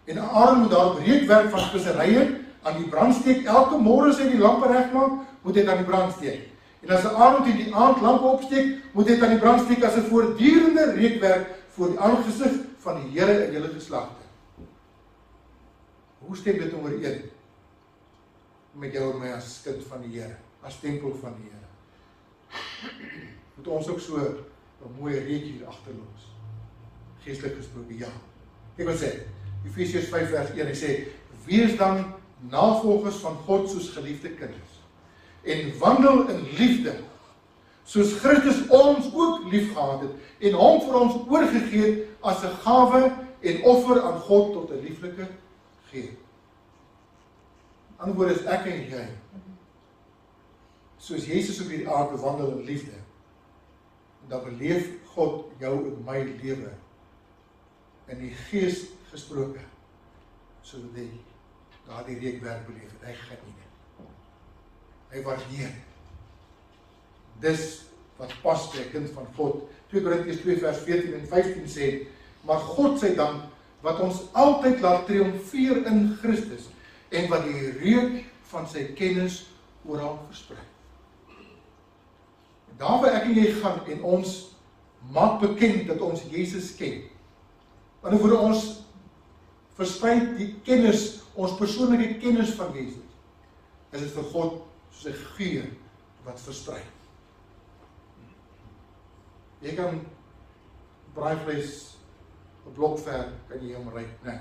En Aaron moet daar reukwerk van speserye aan die brand steek. Elke môre as hy die lampe regmaak, moet hy aan die brand steek. En as 'n aand in die aand lampe opsteek, moet hy aan die brand steek as 'n voortdurende reukwerk voor die aangesig van die Here in julle geslagte. Hoe stem dit ooreen met jou en my as kind van die Here, as tempel van die Here? Moet ons ook so 'n mooi reek hier agterlos. Geestelik gesproke, ja. Ek wil sê Efesiërs 5 vers 1 hy sê wees dan navolgers van God soos geliefde kinders en wandel in liefde soos Christus ons ook liefgehad het en hom vir ons oorgegee het as 'n gawe en offer aan God tot 'n lieflike gee. Antwoord is ek en jy. Soos Jesus op hierdie aarde wandel in liefde, dan beleef God jou en my lewe in die gees gesproke sodat hy daardie reekwerk beleef het. Hy geniet dit. Hy waardeer. Dis wat pas 'n kind van God. 2 Korintiërs 2 vers 14 en 15 sê: "Maar God sê dan wat ons altyd laat triomfeer in Christus en wat die reuk van sy kennis oral versprei." Daar waar ek en jy gaan en ons maak bekend dat ons Jesus ken. Want voor ons versprei die kennis, ons persoonlike kennis van Jesus. Is dit vir God soos 'n geur wat versprei. Jy kan braaivleis op blok ver kan jy hom ry, né? Nee.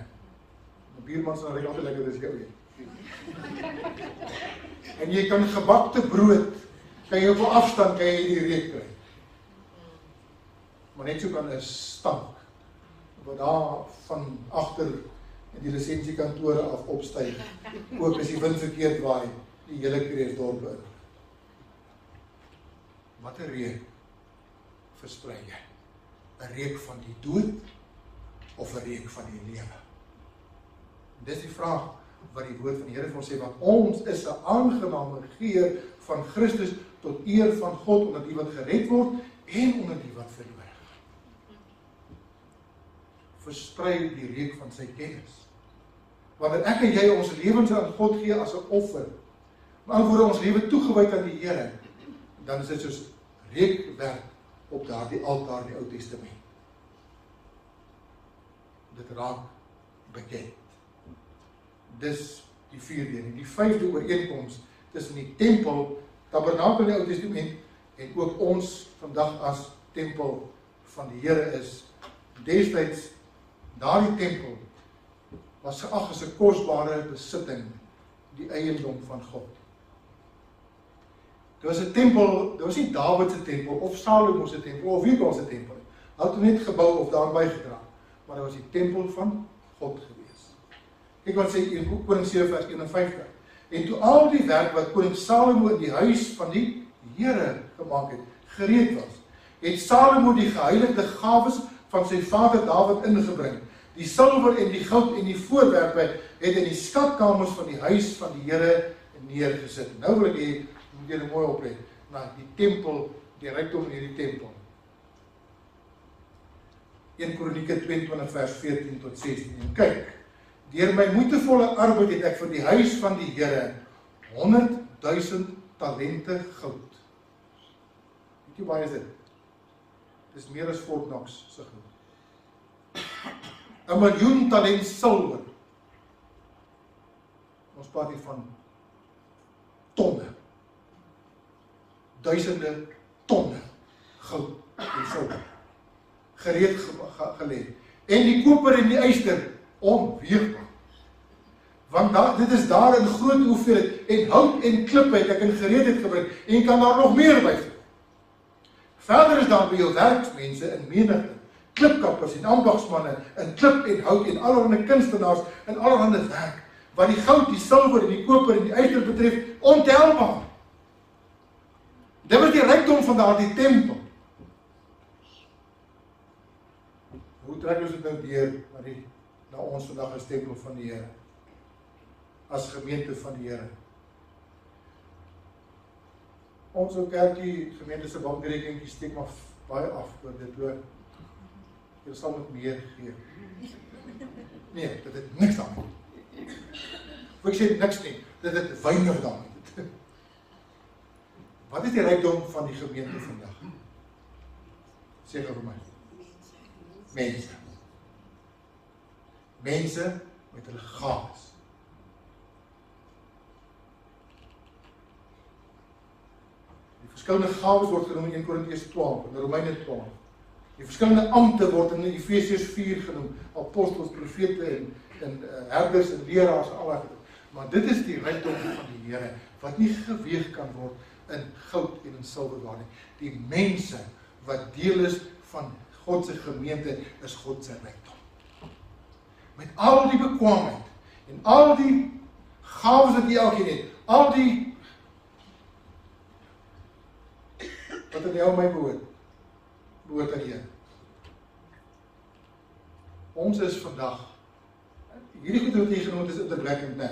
'n Buurman se ry altyd lekker dis jou. en jy kan gebakte brood kan jy op 'n afstand kan jy hierdie reuk kry. Maar net so kan 'n stank wat daar van agter in die lisensiekantore af opstyg. Ook as die wind verkeerd waai, die hele Kreeusdorp in. Wat 'n reuk versprei jy? 'n Reuk van die dood of 'n reuk van die lewe? Dis die vraag wat die woord van die Here vir ons sê want ons is 'n aangename geur van Christus tot eer van God onder die wat gered word en onder die wat verloor gaan. Versprei die reuk van sy kennis. Wanneer ek en jy ons lewens aan God gee as 'n offer, maar word ons lewe toegewy aan die Here, dan is dit soos reukwerk op daardie altaar in die Ou Testament. Dit raak bekend. Dis die vierde en die vyfde ooreenkoms tussen die tempel tabernakel in die Ou Testament en ook ons vandag as tempel van die Here is destyds daardie tempel was geag as 'n kosbare besitting die eiendom van God. Dit was 'n tempel, dit was nie Dawid se tempel of Salomo se tempel of wie was se tempel. Hulle het net gebou of daarby gedra, maar dit was die tempel van God gewees. Kyk wat sê in Koning 7 vers 51. En toe al die werk wat koning Salomo in die huis van die Here gemaak het, gereed was, het Salomo die geheiligde gawes van sy vader Dawid ingebring. Die silwer en die goud en die voorwerpe het in die skatkamers van die huis van die Here neergesit. Nou wil ek hê moet julle mooi oplet na die tempel, die rykdom in hierdie tempel. 1 Kronieke 22 vers 14 tot 16. En kyk, Deur my moeitevolle arbeid het ek vir die huis van die Here 100 000 talente goud. Weet jy baie is dit? Dis meer as Fort Knox se goud. 'n Miljoen talent silwer. Ons praat hier van tonne. Duisende tonne goud en silwer. Gereed gelê. En die koper en die yster onweegbaar. Want daar dit is daar in groot hoeveelheid en hout en klip het ek in gereedheid gebring en kan daar nog meer byvoeg. Verder is daar by jou werksmense in menigte, klipkappers en ambagsmanne in klip en hout en allerlei kunstenaars in allerlei werk wat die goud, die silwer en die koper en die yster betref, ontelbaar. Dit was die rykdom van daardie tempel. Hoe trek ons dit nou deur na die na ons vandag as tempel van die Here? as gemeente van die Here. Ons ou kerkie gemeente se bankrekening steek maar baie af oor dit hoor. Jy sal met meer gee. Nee, dit het niks aan. Ek sê niks nie. Dit het weinig daarmee. Wat is die rykdom van die gemeente vandag? Sê gou vir my. Mense. Mense met hulle gawes. Die verskillende gawes word genoem in 1 Korintiërs 12 en Romeine 12. Die verskillende amptes word in Efesiërs 4 genoem, apostels, profete en en uh, herders en leraars al daai. Maar dit is die rykdom van die Here wat nie geweeg kan word in goud en in silwer daar nie. Die mense wat deel is van God se gemeente is God se rykdom. Met al die bekwaamheid en al die gawes wat jy elkeen het, al die wat in jou my behoort behoort aan Here. Ons is vandag hierdie goed wat hier genoem is indrukwekkend, né?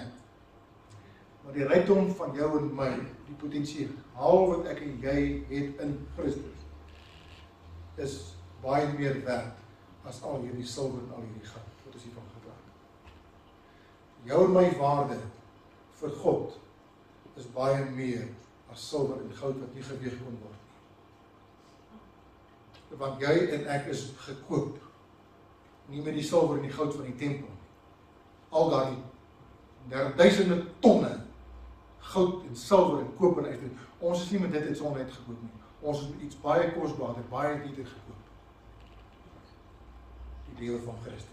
Maar die rykdom van jou en my, die potensiaal al wat ek en jy het in Christus is baie meer werd as al hierdie silwer en al hierdie goud wat ons hiervan het. Jou en my waarde vir God is baie meer as silwer en goud wat nie geweeg kon word want jy en ek is gekoop nie met die silwer en die goud van die tempel al daai duisende tonne goud en silwer en koper uit ons is nie met dit iets onuit gekoop nie. Ons het iets baie kosbaar baie duurder gekoop. Die lewe van Christus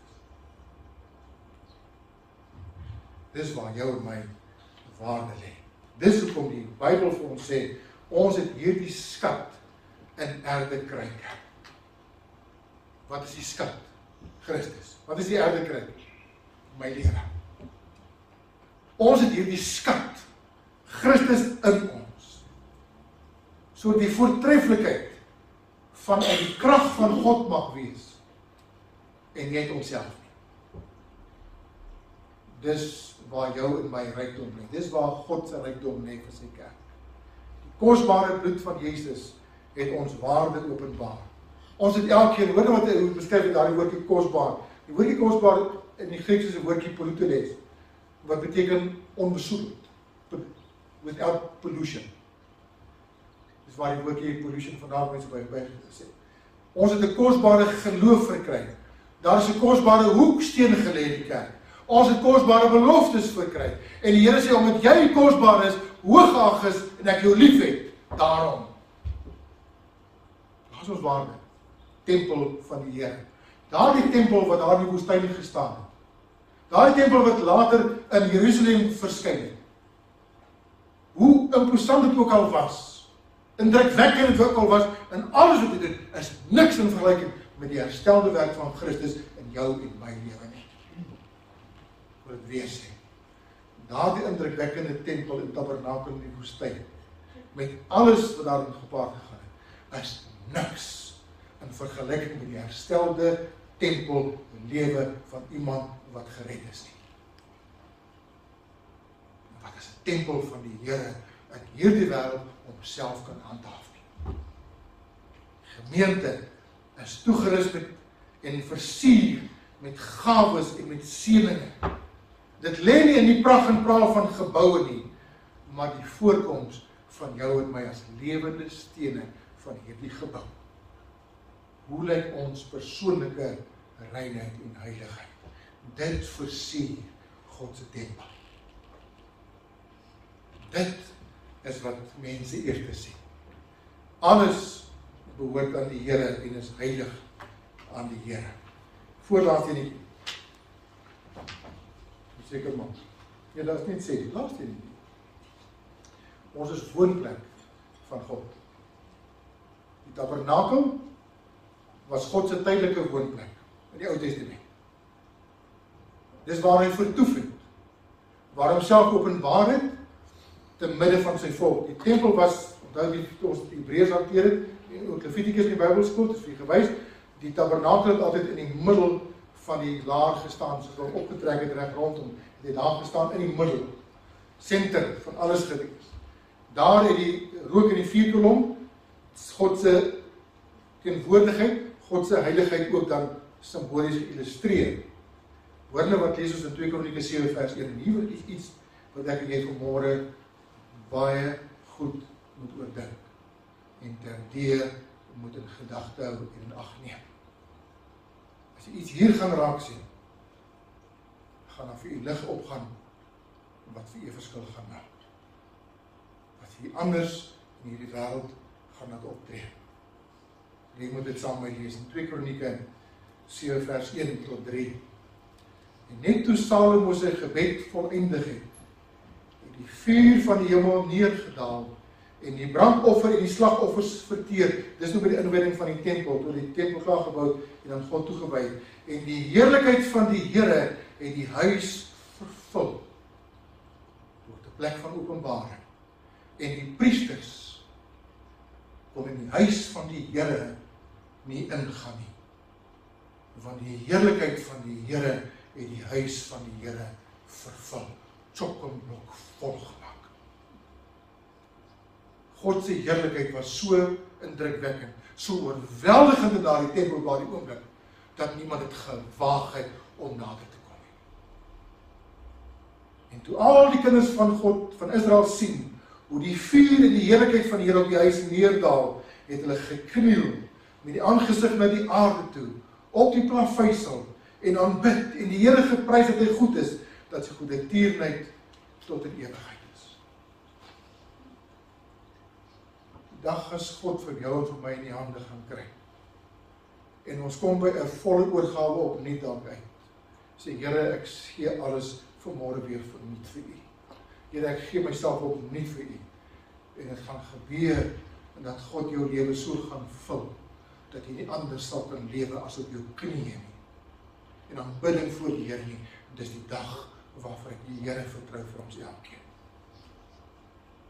dis waar jou en my waarde lê dis hoekom die Bybel vir ons sê ons het hierdie skat in erde kryke Wat is die skat? Christus. Wat is die erde kry? My lewe. Ons het hierdie skat Christus in ons. So die voortreffelikheid van uit die krag van God mag wees en nie uit onsself. Dis waar jou en my rykdom lê. Dis waar God se rykdom lê vir sy kerk. Die kosbare bloed van Jesus het ons waarde openbaar. Ons het elkeen, hoor wat hy beskryf het daardie woordjie kosbaar. Die woordjie kosbaar in die Grieks is 'n woordjie polyteles wat beteken onbesoedeld. Without pollution. Dis waar die woordjie pollution vandaan mense by by gesê. Ons het 'n kosbare geloof verkry. Daar is 'n kosbare hoeksteen gelê in die kerk. Ons het kosbare beloftes verkry. En die Here sê omdat jy kosbaar is, hoogag is en ek jou liefhet, daarom. Dit is ons waarde tempel van die Here. Daardie tempel wat daar in die woestyn gestaan het. Daardie tempel wat later in Jerusalem verskyn het. Hoe imposant dit ook al was, indrukwekkend dit ook al was, en alles wat dit doen, is niks in vergelyking met die herstelde werk van Christus in jou en my lewe Wat dit weer sê. Daardie indrukwekkende tempel en tabernakel in die woestyn met alles wat daarin gepaard gegaan het, is niks in vergelyking met die herstelde tempel lewe van iemand wat gered is nie. Wat is 'n tempel van die Here in hierdie wêreld om self kan handhaaf. Gemeente is toegerus met en versier met gawes en met seëninge. Dit lê nie in die pragt en praal van geboue nie, maar die voorkoms van jou en my as lewende stene van hierdie gebou hoe lyk ons persoonlike reinheid en heiligheid? Dit versier God se tempel. Dit is wat mense eers sien. Alles behoort aan die Here en is heilig aan die Here. Voorlaaste nie. Seker maar. Ja, dit is net sê, laaste nie. Ons is woonplek van God. Die tabernakel was God se tydelike woonplek in die Ou Testament. Dis waar hy vertoef het. Waar homself openbaar het te midde van sy volk. Die tempel was onthou wie ons Hebreërs hanteer het, in Levitikus in die Bybelskool, dit is vir gewys, die tabernakel het altyd in die middel van die laar gestaan, soos hom opgetrek het reg rondom. Dit het daar gestaan in die middel, senter van alles gewees. Daar het die rook in die vuurkolom God se teenwoordigheid God se heiligheid ook dan simbolies geillustreer. Hoor nou wat lees ons in 2 Kronieke 7 vers 1. Hier word iets wat ek en jy vanmôre baie goed moet oordink en terdee moet in gedagte hou en in ag neem. As jy iets hier gaan raak sien, gaan daar vir u lig opgaan wat vir u verskil gaan maak. Wat vir anders in hierdie wêreld gaan dit optree. Jy moet dit saam met lees in 2 Kronieke 7 vers 1 tot 3. En net toe Salomo sy gebed volëindig het, het die vuur van die hemel neergedaal en die brandoffer en die slagoffers verteer. Dis nou by die inwyding van die tempel, toe die tempel klaar gebou en aan God toegewy en die heerlikheid van die Here het die huis vervul. Tot 'n plek van openbaring. En die priesters kon in die huis van die Here nie ingaan nie. Want die heerlikheid van die Here het die huis van die Here vervul. Chokkomblok volgemaak. God se heerlikheid was so indrukwekkend, so oorweldigend in daardie tempel waar die oomblik dat niemand dit gewaag het om nader te kom nie. En toe al die kinders van God van Israel sien hoe die vuur en die heerlikheid van die Here op die huis neerdaal, het hulle gekniel met die aangesig na die aarde toe op die plaveisel en aanbid en die Here geprys dat hy goed is, dat sy goeie tierenheid tot in ewigheid is. Die dag as God vir jou en vir my in die hande gaan kry. En ons kom by 'n volle oorgawe op nuut dan uit. Sê Here, ek gee alles vir môre weer vir nuut vir U. Here, ek gee myself op nuut vir U. En dit gaan gebeur en dat God jou lewe so gaan vul dat jy nie anders sal kan lewe as op jou knieë nie. En aanbidding voor die Here nie. Dis die dag waarvoor ek die Here vertrou vir ons elkeen.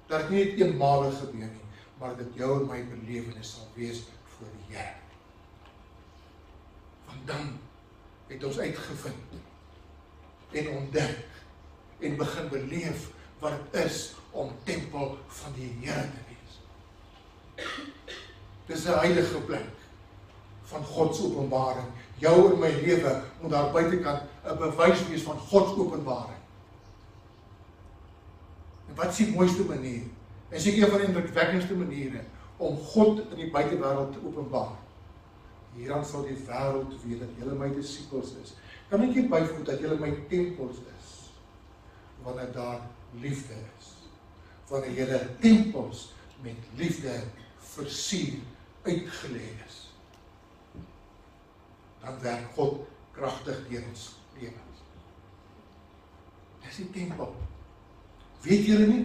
Dat nie net eenmalig gebeur nie, maar dat jou en my belewenis sal wees voor die Here. Want dan het ons uitgevind en ontdek en begin beleef wat dit is om tempel van die Here te wees. Dis 'n heilige plek van God se openbaring. Jou en my lewe moet daar buitekant 'n bewys wees van God se openbaring. En wat is die mooiste manier? En seker een van die indrukwekkendste maniere om God in die buitewêreld te openbaar. Hieraan sal die wêreld weet dat julle my disippels is. Kan ek nie byvoeg dat julle my tempels is wanneer daar liefde is. Wanneer julle tempels met liefde versier uitgelê is dan werk God kragtig deur ons lewens. Dis die tempel. Weet julle nie?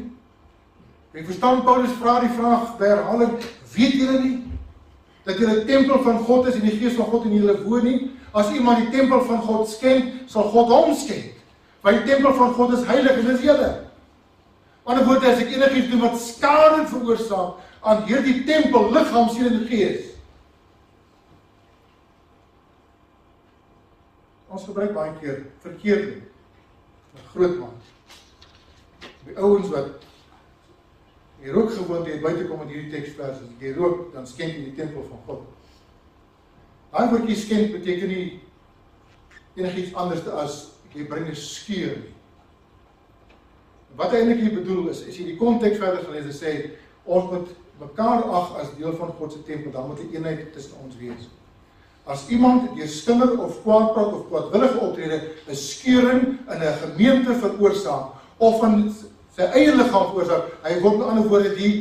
Ek verstaan Paulus vra die vraag by herhaling, weet julle nie dat julle tempel van God is en die gees van God in julle woon nie? As iemand die tempel van God skenk, sal God hom skenk. Want die tempel van God is heilig en dis julle. Ander woorde, as ek enigiets doen wat skade veroorsaak aan hierdie tempel, liggaam, siel en gees, Ons gebruik baie keer verkeerd. 'n Groot man. Die ouens wat jy rook gewoond het buite kom in hierdie teksvers, as jy rook, dan skenk jy die tempel van God. Daai woordjie skenk beteken nie enigiets anders as jy bring 'n skeur nie. Wat hy eintlik hier bedoel is, as jy die konteks verder gaan lees, sê ons moet mekaar ag as deel van God se tempel, dan moet 'n een eenheid tussen ons wees. As iemand deur skinder of kwaadpraat of kwaadwillige optrede 'n skeuring in 'n gemeente veroorsaak of in sy eie liggaam veroorsaak, hy word met ander woorde die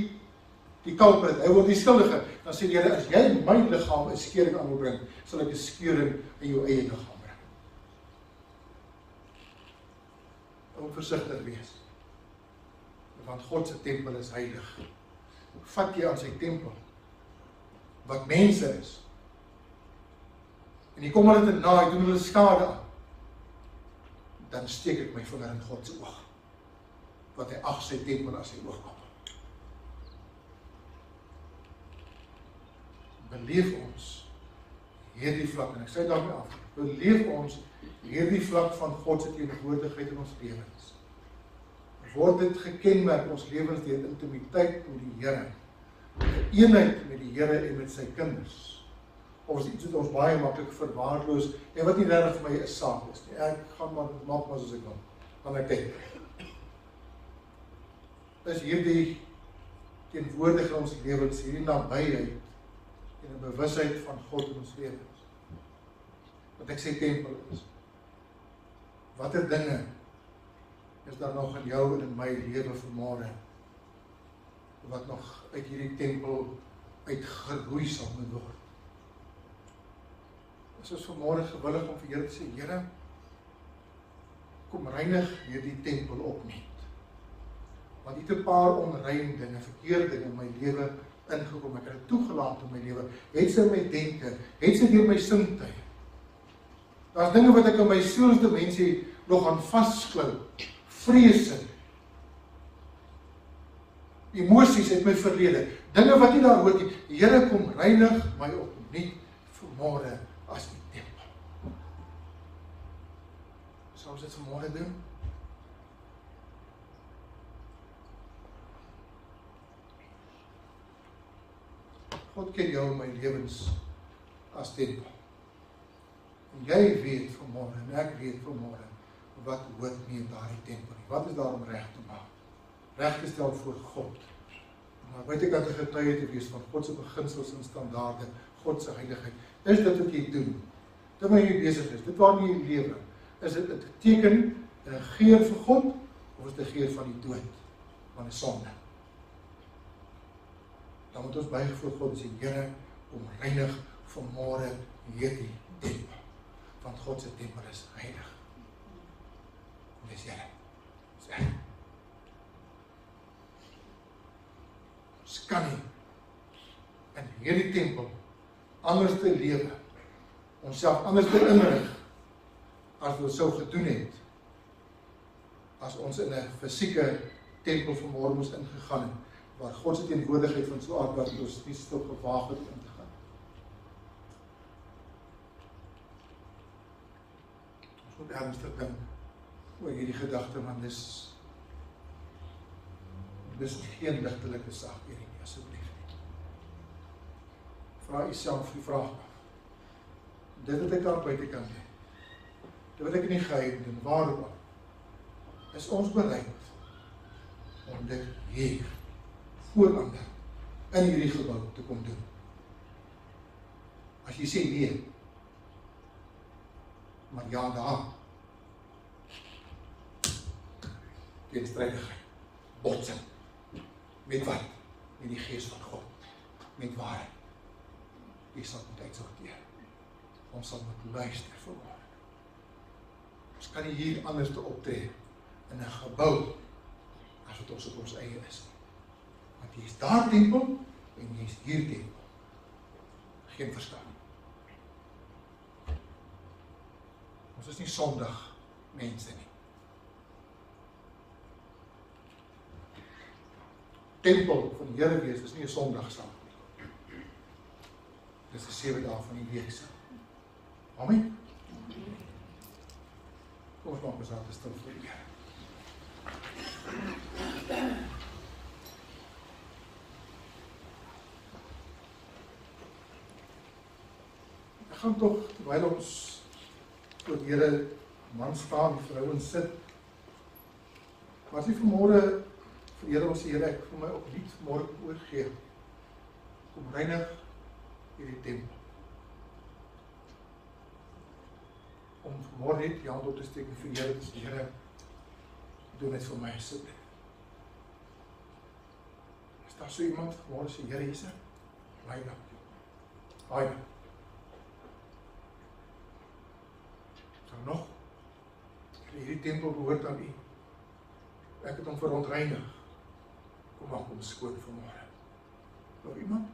die culprit, hy word die skuldige. Dan sê die Here, as jy my liggaam 'n skeuring aan wil bring, sal ek 'n skeuring in jou eie liggaam bring. Moet versigtig wees. Want God se tempel is heilig. Vat jy aan sy tempel wat mense is en jy kom hulle te na, jy doen hulle skade aan, dan steek ek my vinger in God se oog. Wat hy ag sy tempel as sy oogkap. Beleef ons hierdie vlak en ek sê daarmee af. Beleef ons hierdie vlak van God se teenwoordigheid in ons lewens. Word dit gekenmerk ons lewens deur intimiteit met die Here. Eenheid met die Here en met sy kinders of is iets wat ons baie maklik verwaarloos en wat nie regtig vir my 'n saak is nie. Ek gaan maar maak maar soos ek wil. Want ek dink is hierdie teenwoordig in ons lewens, hierdie nabyheid en 'n bewusheid van God in ons lewens. Wat ek sê tempel is. Watter dinge is daar nog in jou en in my lewe vanmôre wat nog uit hierdie tempel uitgeroei sal moet word? Is ons vanmôre gewillig om vir Here te sê, Here, kom reinig hierdie tempel op net want dit 'n paar onrein dinge, verkeerde dinge in my lewe ingekom. Ek het dit toegelaat in my lewe. Het sy my denke, het sy deur my sintuie. Daar's dinge wat ek in my sielsdimensie nog aan vasklou. Vrese. Emosies uit my verlede. Dinge wat nie daar hoort nie. Die Here kom reinig my op nuut vanmôre as die tempel. Sou ons dit vanmôre doen? God ken jou en my lewens as tempel. En jy weet vanmôre en ek weet vanmôre wat hoort nie in daardie tempel. Wat is daar om reg te maak? Reg te stel voor God. Maar weet ek dat 'n getuie te wees van God se beginsels en standaarde, God se heiligheid. Is dit wat jy doen? Terwyl jy besig is, dit waarmee jy lewe, is dit 'n teken en 'n geur vir God of is dit 'n geur van die dood, van 'n sonde? Dan moet ons buig voor God en sê Here, kom reinig vanmôre hierdie tempel. Want God se tempel is heilig. Dis Here. Sê. Skan nie in hierdie tempel anders te lewe. Onsself anders te inrig as wat sou gedoen het as ons in 'n fisieke tempel vanmôre moes ingegaan het waar God se teenwoordigheid van so aard was dat ons nie stil gewaag het om te gaan. Ons moet ernstig dink oor hierdie gedagte want dis dis geen ligtelike saak hierdie nie asseblief nie. Vra jouself die vraag. Dit wat ek daar buite kan doen. Dit wat ek in die geheim doen, waarom is ons bereid om dit hier voorander in hierdie gebou te kom doen. As jy sê nee. Maar ja daar. Dit strydigheid. Botsing. Met wat? Met die gees van God. Met waarheid. Jy sal moet uitsorteer. Ons sal moet luister vir hom. Ons kan nie hier anders te optree in 'n gebou as wat ons op ons eie is nie. Want jy is daar tempel en jy is hier tempel. Geen verskil. Ons is nie sondig mense nie. Tempel van die Here wees is nie 'n sondig saak nie. Dis 'n sewe dae van die week se. Amen. Kom ons maak besaad stil vir die Here. Gaan tog terwyl ons voor die Here man staan, vrouens sit. Maar as jy vanmôre vir Here ons Here ek vir my opnuut môre oorgee. Kom reinig hierdie tempel. Om môre net jou hand op te steek vir Here, dis die Here doen dit vir my asseblief. Is daar so iemand môre sê Here? Reinig. Haai. dan nog hierdie tempel behoort aan U. Ek het hom verontreinig. Kom maak hom skoon vanmôre. Nog iemand?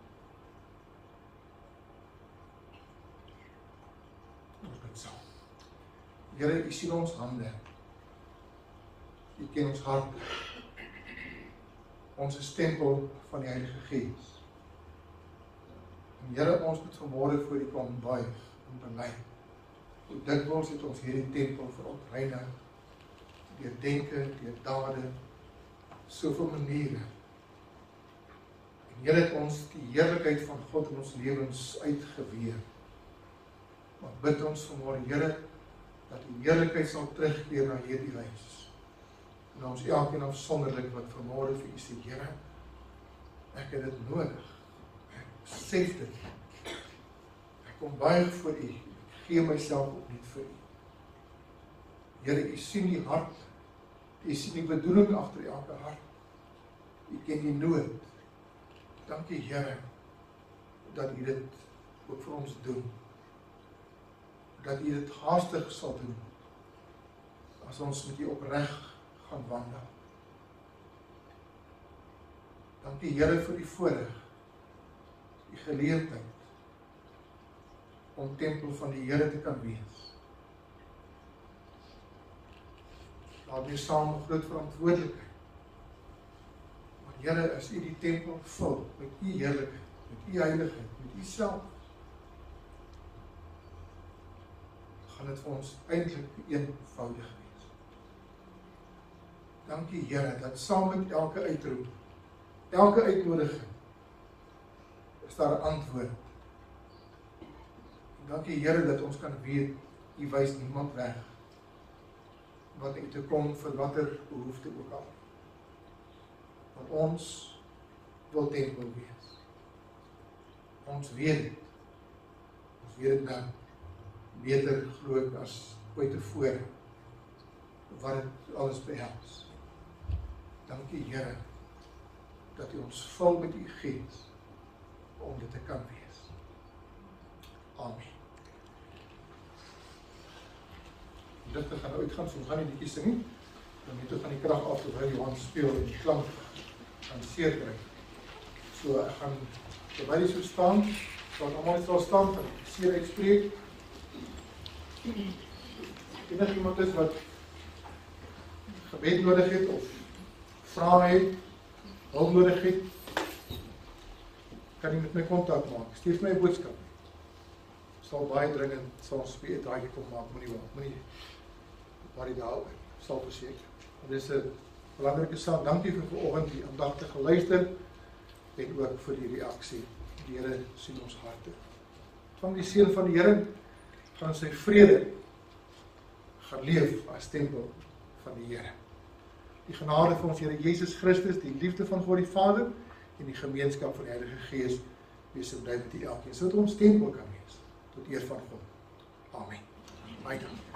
Ons bid saam. Here, U sien ons hande. U ken ons hart. Ons is tempel van die Heilige Gees. En Here, ons moet vanmôre voor U kom buig en bely Hoe dikwels het ons hierdie tempel verontreinig deur denke, deur dade, soveel maniere. En Here het ons die heerlikheid van God in ons lewens uitgeweer. Maar bid ons vanmôre Here dat die heerlikheid sal terugkeer na hierdie huis. En ons elkeen afsonderlik wat vanmôre vir u sê, Here, ek het dit nodig. Ek besef dit. Ek kom buig voor u. Ek gee myself opnuut vir u. Here, u sien die hart. U sien die bedoeling agter elke hart. U ken die nood. Dankie Here dat u dit ook vir ons doen. Dat u dit haastig sal doen. As ons met u opreg gaan wandel. Dankie Here vir die voorreg. Die geleentheid om tempel van die Here te kan wees. Daar is saam 'n groot verantwoordelikheid. Maar Here, as U die tempel vul met U heerlikheid, met U heiligheid, met U self, gaan dit vir ons eintlik eenvoudig wees. Dankie Here dat saam met elke uitroep, elke uitnodiging is daar 'n antwoord. Dankie Here dat ons kan weet U wys niemand weg wat U te kom vir watter behoefte ook al. Want ons wil tempel wees. Ons weet dit. Ons weet dit nou beter glo ek as ooit tevore wat dit alles behels. Dankie Here dat U ons vul met U Gees om dit te kan wees. Amen. Dit te gaan uitgaan, so gaan nie liedjies sing nie. Dan moet ons van die krag af terwyl Johan speel en die klank gaan seer kry. So ek gaan terwyl jy so staan, dan almal sal staan en seer uitspreek. Enige iemand is wat gebed nodig het of vrae het, hulp nodig het, kan jy met my kontak maak. Stuur my 'n boodskap. Sal baie dringend sal ons weer daai kom maak, moenie moenie worry daaroor. Sal verseker. Dit is 'n belangrike saak. Dankie vir vanoggend die aandagtige luister en ook vir die reaksie. Die Here sien ons harte. Van die seën van die Here gaan sy vrede gaan leef as tempel van die Here. Die genade van ons Here Jesus Christus, die liefde van God die Vader en die gemeenskap van die Heilige Gees wees met u elkeen sodat ons tempel kan wees tot eer van God. Amen. Baie dankie.